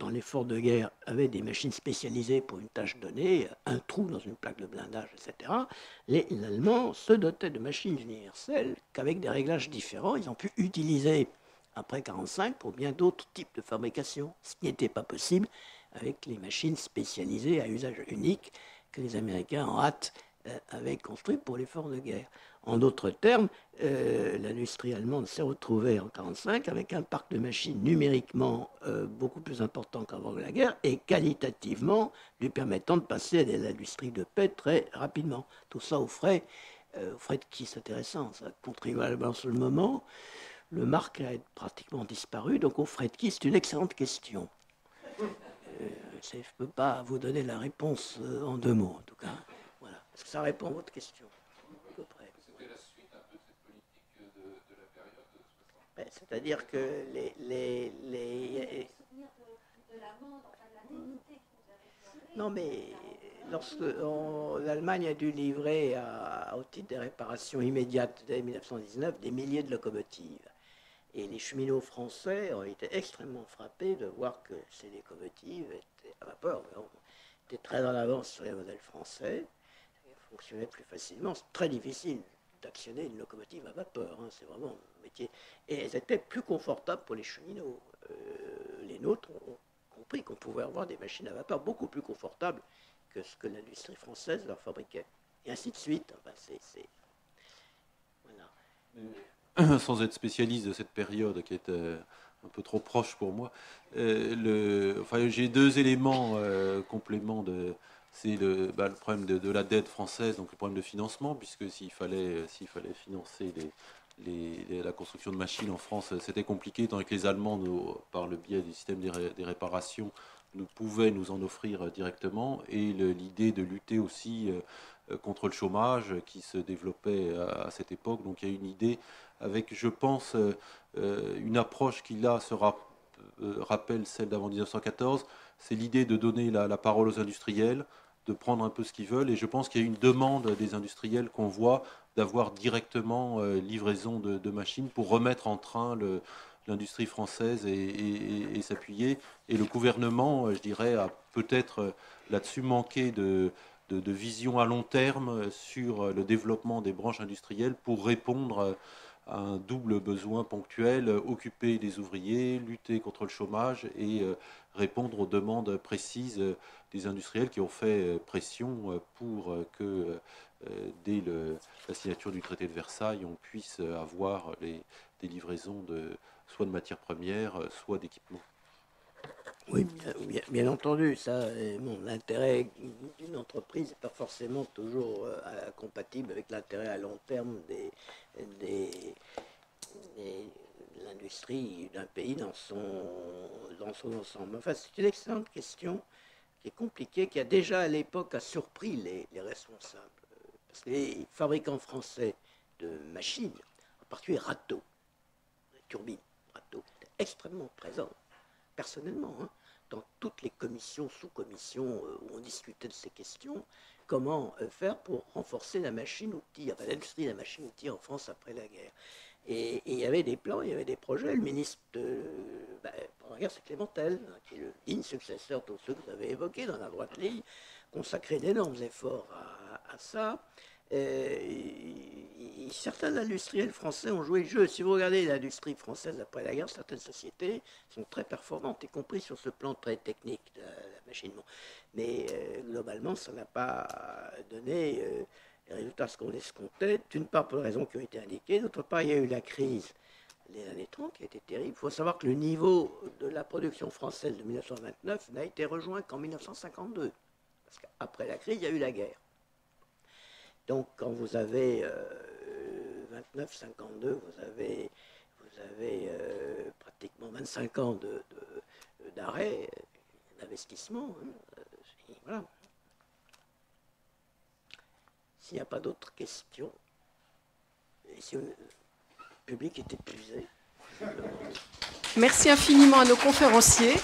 dans l'effort de guerre avaient des machines spécialisées pour une tâche donnée, un trou dans une plaque de blindage, etc. Les Allemands se dotaient de machines universelles qu'avec des réglages différents, ils ont pu utiliser après 1945 pour bien d'autres types de fabrication, ce qui n'était pas possible avec les machines spécialisées à usage unique que les Américains en hâte euh, avaient construites pour l'effort de guerre. En d'autres termes, euh, l'industrie allemande s'est retrouvée en 1945 avec un parc de machines numériquement euh, beaucoup plus important qu'avant la guerre et qualitativement lui permettant de passer à l'industrie de paix très rapidement. Tout ça au frais, au frais de qui c'est intéressant, ça contribue à sur le moment. Le marque a pratiquement disparu, donc au frais de qui C'est une excellente question. Euh, je ne peux pas vous donner la réponse euh, en deux mots, en tout cas. Voilà. Est-ce que ça répond à votre question ben, C'est-à-dire que les, les, les... Non, mais lorsque l'Allemagne a dû livrer au titre des réparations immédiates dès 1919 des milliers de locomotives, et les cheminots français ont été extrêmement frappés de voir que ces locomotives étaient à vapeur, étaient très en avance sur les modèles français, fonctionnaient plus facilement. C'est très difficile d'actionner une locomotive à vapeur, hein, c'est vraiment métier. Et elles étaient plus confortables pour les cheminots. Euh, les nôtres ont compris qu'on pouvait avoir des machines à vapeur beaucoup plus confortables que ce que l'industrie française leur fabriquait. Et ainsi de suite. Enfin, Voilà. sans être spécialiste de cette période qui est euh, un peu trop proche pour moi, euh, enfin, j'ai deux éléments euh, compléments de. C'est le, bah, le problème de, la dette française, donc le problème de financement, puisque s'il fallait, s'il fallait financer les, la construction de machines en France, c'était compliqué, tant que les Allemands, par le biais du système des, réparations, nous pouvaient nous en offrir directement, et l'idée de lutter aussi contre le chômage qui se développait à, cette époque. Donc il y a une idée avec, je pense, euh, euh, une approche qui là se euh, rappelle celle d'avant 1914, c'est l'idée de donner la, parole aux industriels, de prendre un peu ce qu'ils veulent, et je pense qu'il y a une demande des industriels qu'on voit d'avoir directement livraison de, machines pour remettre en train l'industrie française et, s'appuyer. Et le gouvernement, je dirais, a peut-être là-dessus manqué de, de, vision à long terme sur le développement des branches industrielles pour répondre un double besoin ponctuel, occuper les ouvriers, lutter contre le chômage et euh, répondre aux demandes précises des industriels qui ont fait euh, pression pour que dès la signature du traité de Versailles, on puisse avoir les, des livraisons de, soit de matières premières, soit d'équipements. Oui, bien, entendu, ça, l'intérêt d'une entreprise n'est pas forcément toujours euh, compatible avec l'intérêt à long terme de l'industrie d'un pays dans son, ensemble. Enfin, c'est une excellente question qui est compliquée, qui a déjà à l'époque surpris les, responsables. Les fabricants français de machines, en particulier Rato, turbines, Rato, extrêmement présents personnellement, hein, dans toutes les commissions, sous-commissions euh, où on discutait de ces questions, comment euh, faire pour renforcer la machine-outil, enfin l'industrie de la machine-outil en France après la guerre. Et, il y avait des plans, il y avait des projets. Le ministre de, ben, pendant la guerre, c'est Clémentel, hein, qui est le digne successeur de tous ceux que vous avez évoqués dans la droite ligne, consacrait d'énormes efforts à, ça. certains industriels français ont joué le jeu. Si vous regardez l'industrie française après la guerre, certaines sociétés sont très performantes, y compris sur ce plan très technique de la machinement. Mais euh, globalement, ça n'a pas donné euh, les résultats qu'on escomptait, d'une part pour les raisons qui ont été indiquées, d'autre part, il y a eu la crise des années 30 qui a été terrible. Il faut savoir que le niveau de la production française de 1929 n'a été rejoint qu'en 1952. Parce qu'après la crise, il y a eu la guerre. Donc quand vous avez 29-52, euh, vous avez, vous avez pratiquement 25 ans d'arrêt, d'investissement. Hein. Voilà. S'il n'y a pas d'autres questions, et si le public est épuisé. Merci infiniment à nos conférenciers.